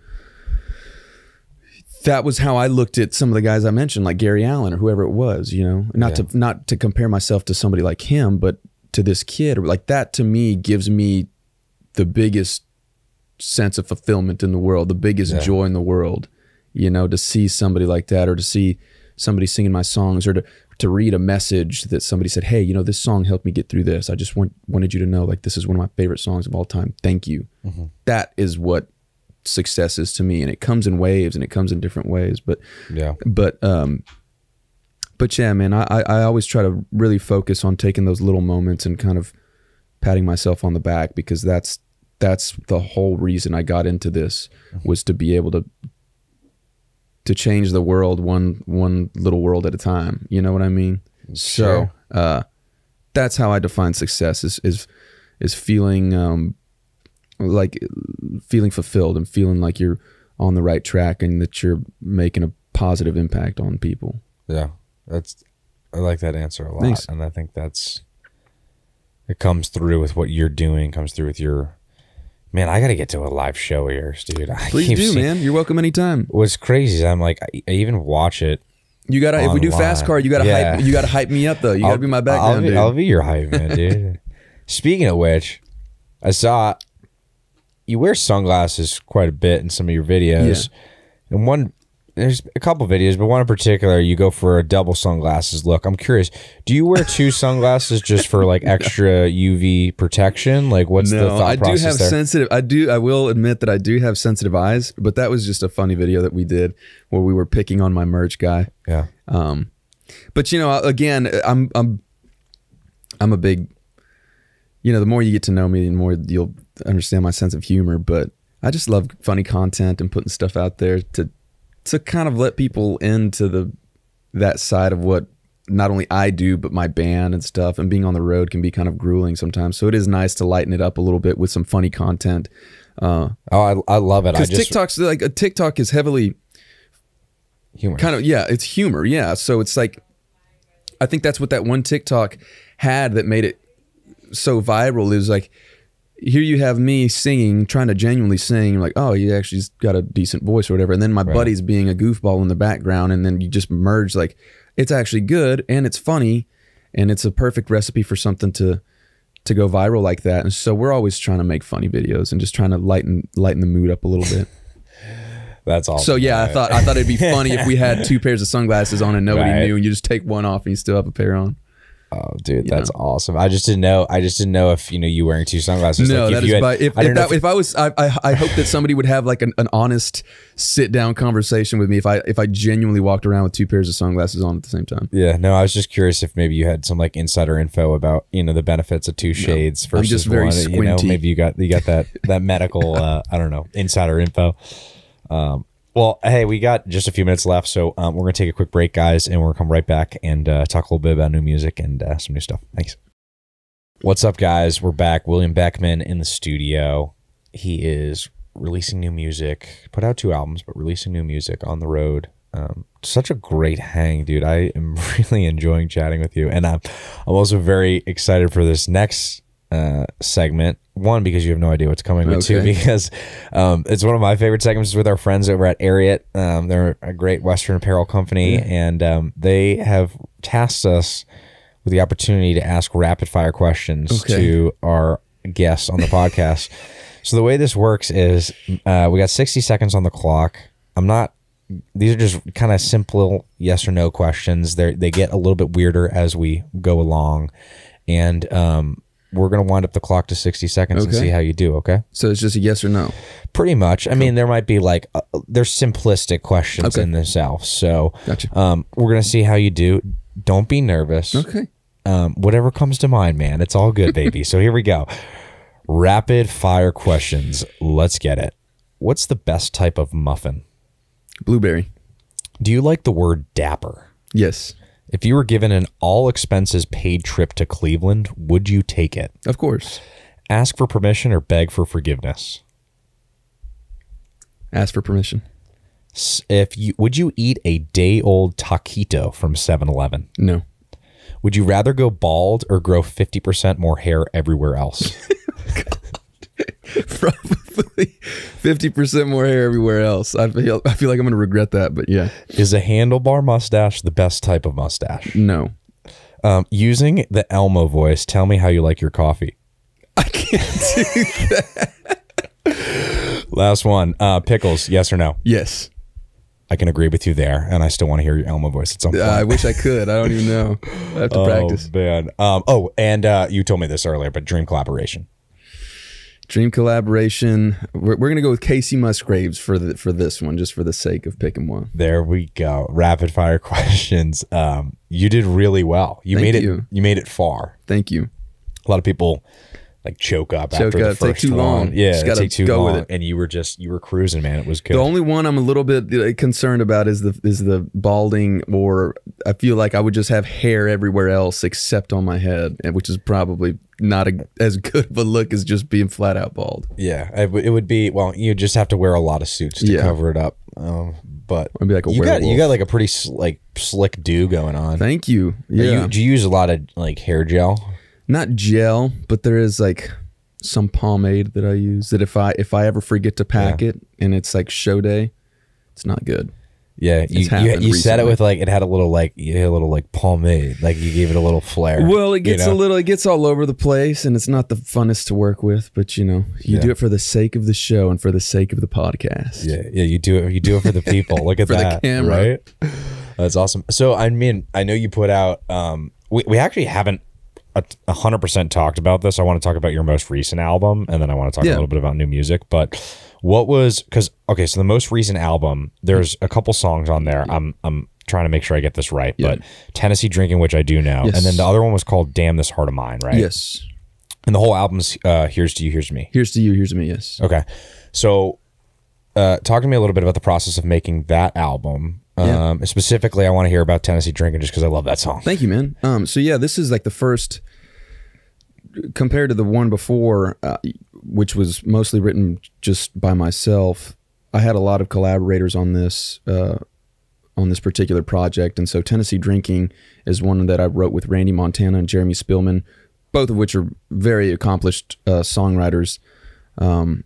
that was how I looked at some of the guys I mentioned, like Gary Allan or whoever it was, you know, not Yeah. to not to compare myself to somebody like him, but to this kid, like that to me gives me the biggest sense of fulfillment in the world, the biggest Yeah. joy in the world, you know, to see somebody like that or to see somebody singing my songs or to to read a message that somebody said, "Hey, you know, this song helped me get through this. I just want wanted you to know like this is one of my favorite songs of all time. Thank you." That is what success is to me and it comes in waves and it comes in different ways but Yeah. but um but yeah man I, I I always try to really focus on taking those little moments and kind of patting myself on the back because that's that's the whole reason i got into this was to be able to to change the world one one little world at a time you know what i mean Sure. so uh that's how i define success is is is feeling um like feeling fulfilled and feeling like you're on the right track and that you're making a positive impact on people. Yeah, that's I like that answer a lot, Thanks. and I think that's it comes through with what you're doing. Comes through with your man. I got to get to a live show of yours, dude. I Please do, seeing- man. You're welcome anytime. What's crazy is I'm like I, I even watch it. You gotta if we do fast Online. card, you gotta Yeah. hype you gotta hype me up though. You gotta be my I'll background be, dude. I'll be your hype man, dude. Speaking of which, I saw you wear sunglasses quite a bit in some of your videos. And one there's a couple videos, but one in particular, you go for a double sunglasses look. I'm curious, do you wear two sunglasses just for like extra UV protection? Like, what's the No, thought I do have there? sensitive. I do. I will admit that I do have sensitive eyes. But that was just a funny video that we did where we were picking on my merch guy. yeah, Um, but you know, again, I'm I'm I'm a big. You know, the more you get to know me, the more you'll understand my sense of humor. But I just love funny content and putting stuff out there to to kind of let people into the that side of what not only I do, but my band and stuff. And being on the road can be kind of grueling sometimes. So it is nice to lighten it up a little bit with some funny content. Uh, oh, I, I love it. I because just TikTok's like a TikTok is heavily humor. kind of yeah it's humor yeah so it's like i think that's what that one tiktok had that made it so viral it was like here you have me singing trying to genuinely sing like oh you actually's got a decent voice or whatever and then my buddy's being a goofball in the background and then you just merge like it's actually good and it's funny and it's a perfect recipe for something to to go viral like that and so we're always trying to make funny videos and just trying to lighten lighten the mood up a little bit That's all. so yeah, I thought I thought it'd be funny if we had two pairs of sunglasses on and nobody Right. knew, and you just take one off and you still have a pair on. Oh, dude, that's awesome. I just didn't know. I just didn't know if you know you wearing two sunglasses. no, like that if is had, by if, I if, that, if I was I, I I hope that somebody would have like an, an honest sit down conversation with me if I if I genuinely walked around with two pairs of sunglasses on at the same time. Yeah, no, I was just curious if maybe you had some like insider info about you know the benefits of two shades I'm versus just very one. You know, maybe you got you got that that medical uh, I don't know insider info. Um, well, hey, we got just a few minutes left, so um, we're gonna take a quick break, guys, and we're gonna come right back and uh, talk a little bit about new music and uh, some new stuff. Thanks. What's up, guys? We're back. William Beckmann in the studio. He is releasing new music. Put out two albums, but releasing new music on the road. Um, such a great hang, dude. I am really enjoying chatting with you, and I'm I'm also very excited for this next uh, segment. One because you have no idea what's coming, but two because um, it's one of my favorite segments with our friends over at Ariat. Um, they're a great Western apparel company, and um, they have tasked us with the opportunity to ask rapid fire questions Okay. to our guests on the podcast. So the way this works is uh, we got 60 seconds on the clock. I'm not. These are just kind of simple yes or no questions. They they get a little bit weirder as we go along, and um, we're gonna wind up the clock to 60 seconds and Okay. see how you do. Okay. So it's just a yes or no. Pretty much. I mean, there might be like uh, there's simplistic questions Okay. in themselves. So Gotcha. um, we're gonna see how you do. Don't be nervous. Okay. Um, whatever comes to mind, man. It's all good, baby. so here we go. Rapid fire questions. Let's get it. What's the best type of muffin? Blueberry. Do you like the word dapper? Yes. If you were given an all expenses paid trip to Cleveland, would you take it? Of course. Ask for permission or beg for forgiveness? Ask for permission. If you would you eat a day old taquito from 7-Eleven? No. Would you rather go bald or grow 50% more hair everywhere else? Probably fifty percent more hair everywhere else. I feel I feel like I'm gonna regret that, but yeah. Is a handlebar mustache the best type of mustache? No. Um, using the Elmo voice, tell me how you like your coffee. I can't do that. Last one. Uh, pickles, yes or no? Yes. I can agree with you there, and I still want to hear your Elmo voice at some point. Uh, I wish I could. I don't even know. I have to practice. Oh, man. Um, oh, and uh, you told me this earlier, but dream collaboration. Dream collaboration. We're, we're gonna go with Kacey Musgraves for the for this one, just for the sake of picking one. There we go. Rapid fire questions. Um, you did really well. You Thank made it. you. You made it far. Thank you. A lot of people like choke up Choke after the up, take first too one. long. Yeah, Just gotta take too go with it. and you were just you were cruising, man. It was good. The only one I'm a little bit concerned about is the is the balding, or I feel like I would just have hair everywhere else except on my head, which is probably not a, as good of a look as just being flat out bald. Yeah, it, w- it would be. Well, you just have to wear a lot of suits to Yeah. cover it up. Um, but I'd be like a you got you got like a pretty s- like slick do going on. Thank you. Yeah, You, do you use a lot of like hair gel? not gel, but there is like some pomade that I use. That if I if I ever forget to pack it and it's like show day, it's not good. Yeah, you you, you said it with like it had a little like you had a little like pomade, like you gave it a little flair. Well, it you gets know? a little, it gets all over the place, and it's not the funnest to work with. But you know, you Yeah. do it for the sake of the show and for the sake of the podcast. Yeah, yeah, you do it. You do it for the people. Look at that, camera. right? That's awesome. So, I mean, I know you put out. Um, we we actually haven't hundred percent talked about this. I want to talk about your most recent album, and then I want to talk a little bit about new music. But what was because okay, so the most recent album, there's a couple songs on there. I'm I'm trying to make sure I get this right, Yeah. but Tennessee Drinking, which I do know, Yes. and then the other one was called Damn This Heart of Mine, right? Yes. And the whole album's uh, Here's to You, Here's to Me. Here's to you. Here's to me. Yes. Okay. So, uh, talk to me a little bit about the process of making that album. Yeah. Um, specifically, I want to hear about Tennessee Drinking just because I love that song. Thank you, man. Um, so yeah, this is like the first compared to the one before, uh, which was mostly written just by myself. I had a lot of collaborators on this uh, on this particular project, and so Tennessee Drinking is one that I wrote with Randy Montana and Jeremy Spillman, both of which are very accomplished uh, songwriters. Um,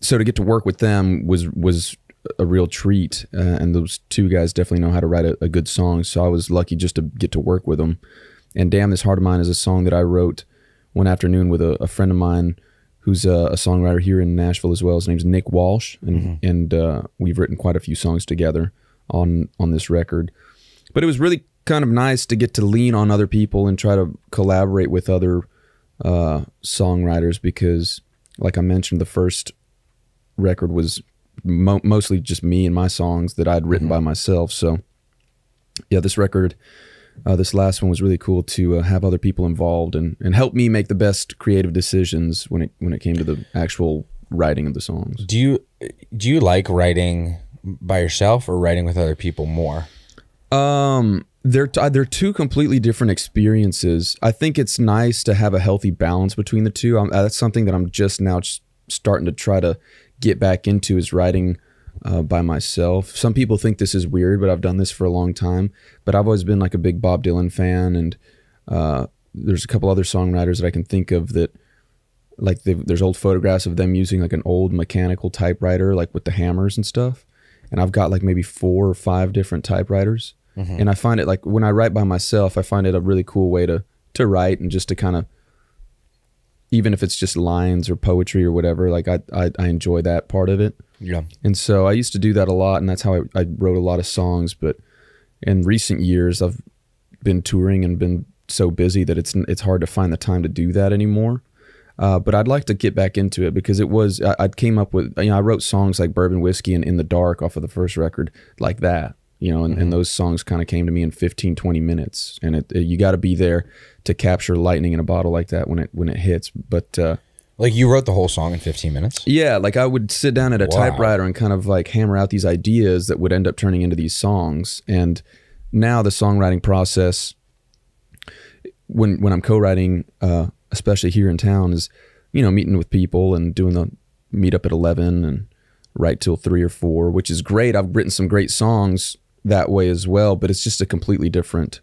so to get to work with them was was a real treat, uh, and those two guys definitely know how to write a, a good song. So I was lucky just to get to work with them. And "Damn This Heart of Mine" is a song that I wrote one afternoon with a, a friend of mine who's a, a songwriter here in Nashville as well. His name's Nick Walsh, and and uh, we've written quite a few songs together on on this record. But it was really kind of nice to get to lean on other people and try to collaborate with other uh, songwriters because, like I mentioned, the first record was mo- mostly just me and my songs that I'd written by myself. So, yeah, this record, uh, this last one was really cool to uh, have other people involved and, and help me make the best creative decisions when it when it came to the actual writing of the songs. Do you do you like writing by yourself or writing with other people more? Um, they're t- they're two completely different experiences. I think it's nice to have a healthy balance between the two. Um, that's something that I'm just now just starting to try to get back into is writing uh, by myself. Some people think this is weird, but I've done this for a long time. But I've always been like a big Bob Dylan fan, and uh, there's a couple other songwriters that I can think of that like there's old photographs of them using like an old mechanical typewriter like with the hammers and stuff and i've got like maybe four or five different typewriters and i find it like when i write by myself i find it a really cool way to to write and just to kind of even if it's just lines or poetry or whatever like I, I i enjoy that part of it Yeah. and so I used to do that a lot, and that's how I, I wrote a lot of songs. But in recent years, I've been touring and been so busy that it's it's hard to find the time to do that anymore. Uh, but I'd like to get back into it because it was I, I came up with you know I wrote songs like Bourbon Whiskey and In the Dark off of the first record like that you know and, and those songs kind of came to me in 15 20 minutes and it, you got to be there to capture lightning in a bottle like that when it when it hits but uh, Like you wrote the whole song in 15 minutes? yeah, like I would sit down at a Wow. typewriter and kind of like hammer out these ideas that would end up turning into these songs. And now the songwriting process, when when I'm co-writing, uh, especially here in town, is you know meeting with people and doing the meet up at eleven and write till three or four, which is great. I've written some great songs that way as well, but it's just a completely different.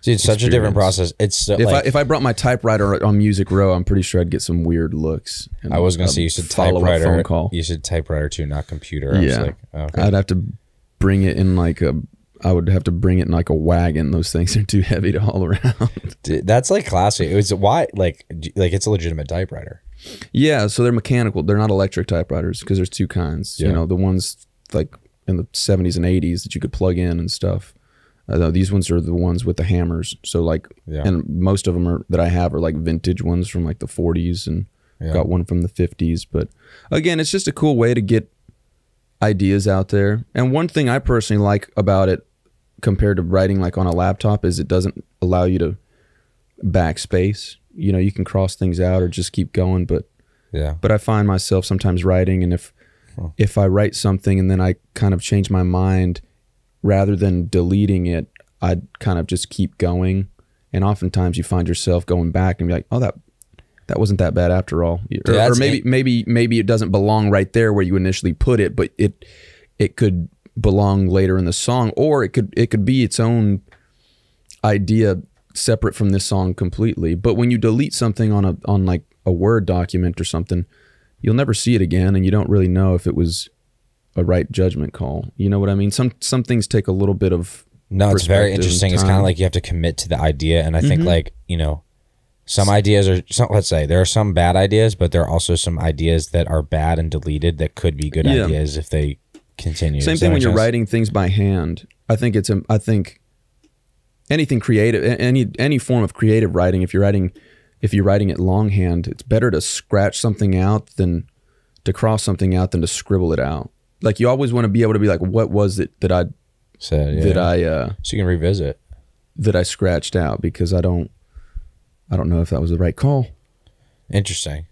See, it's such a different process. It's uh, If like, I if I brought my typewriter on Music Row, I'm pretty sure I'd get some weird looks. and I was gonna a say you said follow-up typewriter. phone call. You said typewriter too, not computer. I Yeah. was like, okay. I'd have to bring it in like a. I would have to bring it in like a wagon. Those things are too heavy to haul around. Dude, That's like classic. It was why like like it's a legitimate typewriter. yeah, so they're mechanical. They're not electric typewriters because there's two kinds. Yeah. You know, the ones like in the 70s and 80s that you could plug in and stuff. Uh, these ones are the ones with the hammers. So like, Yeah. and most of them are that I have are like vintage ones from like the 40s and Yeah. got one from the 50s. But again, it's just a cool way to get ideas out there. And one thing I personally like about it compared to writing like on a laptop is it doesn't allow you to backspace. You know, you can cross things out or just keep going, but Yeah. but I find myself sometimes writing and if if I write something and then I kind of change my mind rather than deleting it, I'd kind of just keep going. And oftentimes you find yourself going back and be like, "Oh, that that wasn't that bad after all." Or, or maybe it. maybe maybe it doesn't belong right there where you initially put it, but it it could belong later in the song or it could it could be its own idea separate from this song completely. But when you delete something on a on like a Word document or something, you'll never see it again, and you don't really know if it was a right judgment call. You know what I mean? Some some things take a little bit of No, it's very interesting. It's kind of like you have to commit to the idea, and I think Mm-hmm. like you know, some ideas are. Some, let's say there are some bad ideas, but there are also some ideas that are bad and deleted that could be good Yeah. ideas if they continue. Same Does thing when you're sense? writing things by hand. I think it's I think anything creative, any any form of creative writing. If you're writing, if you're writing it longhand, it's better to scratch something out than to cross something out than to scribble it out. Like you always want to be able to be like, what was it that I said? yeah. that I uh, so you can revisit. that I scratched out because I don't I don't know if that was the right call. Interesting.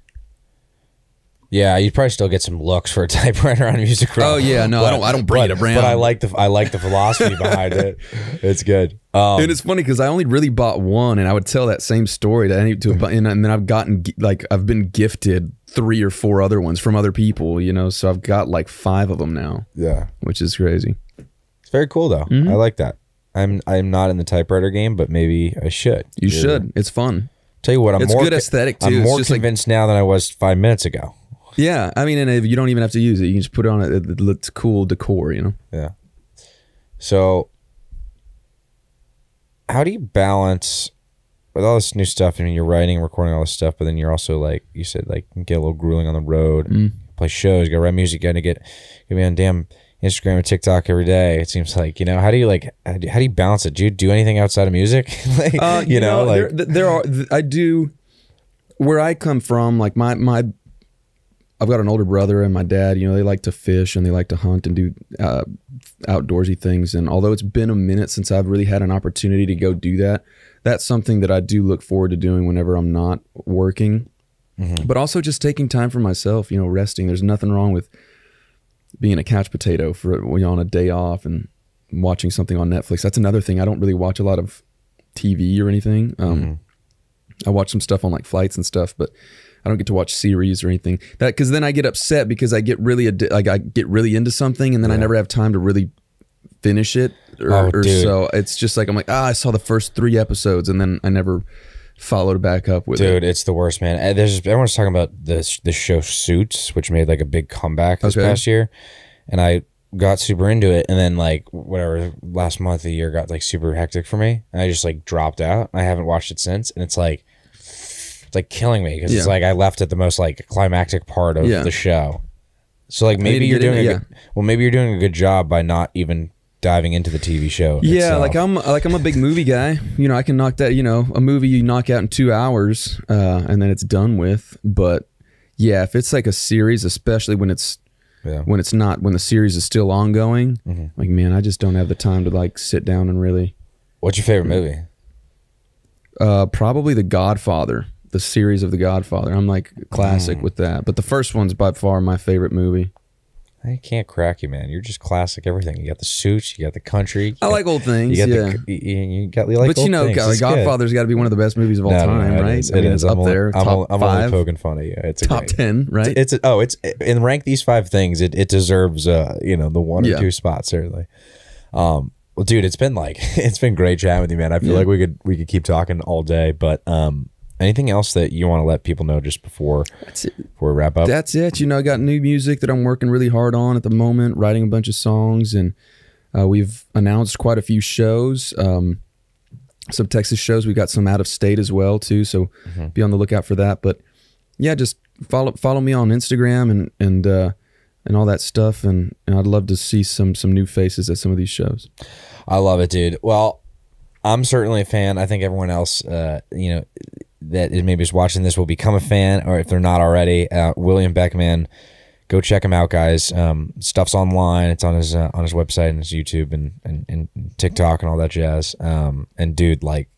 Yeah, you'd probably still get some looks for a typewriter on Music Row. Oh, yeah, no, I don't- I don't bring but, it around. But I like the I like the philosophy behind it. It's good. Um, and it's funny because I only really bought one, and I would tell that same story to any to, and, and then I've gotten like I've been gifted three or four other ones from other people, you know. So I've got like five of them now, yeah, which is crazy. it's very cool though. Mm-hmm. I like that. I'm I'm not in the typewriter game, but maybe I should. You should. It's fun. Tell you what, I'm It's more good aesthetic, too. I'm It's more just like- convinced now than I was five minutes ago. Yeah, I mean, and if you don't even have to use it. You can just put it on it. It looks cool decor, you know. Yeah. So, how do you balance with all this new stuff? I mean, you're writing, recording all this stuff, but then you're also like you said, like get a little grueling on the road, Mm. play shows, you got to write music, got to get get me on damn Instagram and TikTok every day. It seems like you know how do you like how do, you balance it? Do you do anything outside of music? like, Uh, you, know, like there, there are. I do. Where I come from, like my my, I've got an older brother and my dad. You know, they like to fish and they like to hunt and do uh, outdoorsy things. And although it's been a minute since I've really had an opportunity to go do that, that's something that I do look forward to doing whenever I'm not working. But also just taking time for myself. You know, resting. There's nothing wrong with being a couch potato for you're on a day off and watching something on Netflix. That's another thing. I don't really watch a lot of TV or anything. Um, I watch some stuff on like flights and stuff, but I don't get to watch series or anything. That because then I get upset because I get really addi- like I get really into something and then I never have time to really finish it or, Oh, or so. It's just like I'm like ah, I saw the first three episodes and then I never followed back up with it. Dude, it's the worst, man. There's everyone's talking about this the show Suits, which made like a big comeback this Okay. past year, and I got super into it. And then like whatever last month of the year got like super hectic for me, and I just like dropped out. I haven't watched it since, and it's like it's like killing me because it's like I left at the most like climactic part of Yeah. the show. So like maybe you're doing a yeah. good, well maybe you're doing a good job by not even diving into the TV show. Yeah, itself. like I'm like I'm a big movie guy. You know, I can knock that. You know, a movie you knock out in two hours, uh, and then it's done with. But yeah, if it's like a series, especially when it's Yeah. when it's not when the series is still ongoing, like man, I just don't have the time to like sit down and really. What's your favorite movie? Uh, probably The Godfather, the series of The Godfather. I'm like classic with that. But the first one's by far my favorite movie. I can't crack you, man. You're just classic everything. You got the suits, you got the country. I got- like old things. You got yeah. the you, you got you like but you know. God, Godfather's got to be one of the best movies of all No, no, time, no, it right? is. I mean, is. it's I'm up only, there, I'm, top only, I'm only poking fun at you. It's a top great- ten, right? It's a, oh, it's in rank these five things. It it deserves uh you know the one or Yeah. two spots certainly. Um, well, dude, it's been like it's been great chatting with you, man. I feel Yeah. like we could we could keep talking all day, but um, anything else that you want to let people know just before before we wrap up? That's it. You know, I got new music that I'm working really hard on at the moment, writing a bunch of songs, and uh, we've announced quite a few shows. Um, some Texas shows. We got some out of state as well too. So be on the lookout for that. But yeah, just follow follow me on Instagram and and uh, and all that stuff. And, and I'd love to see some some new faces at some of these shows. I love it, dude. Well, I'm certainly a fan. I think everyone else, uh, you know, that is maybe is watching this will become a fan, or if they're not already, uh, William Beckmann, go check him out, guys. Um, stuff's online. It's on his uh, on his website and his YouTube and, and and TikTok and all that jazz. Um, and dude, like,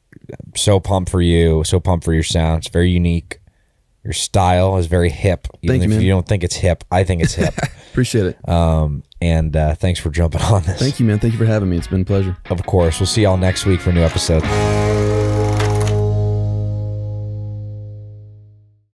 so pumped for you. So pumped for your sound. It's very unique. Your style is very hip. Even Thank you, if man. you don't think it's hip, I think it's hip. Appreciate it. um, and uh, thanks for jumping on this. Thank you, man. Thank you for having me. It's been a pleasure. Of course. We'll see y'all next week for a new episode.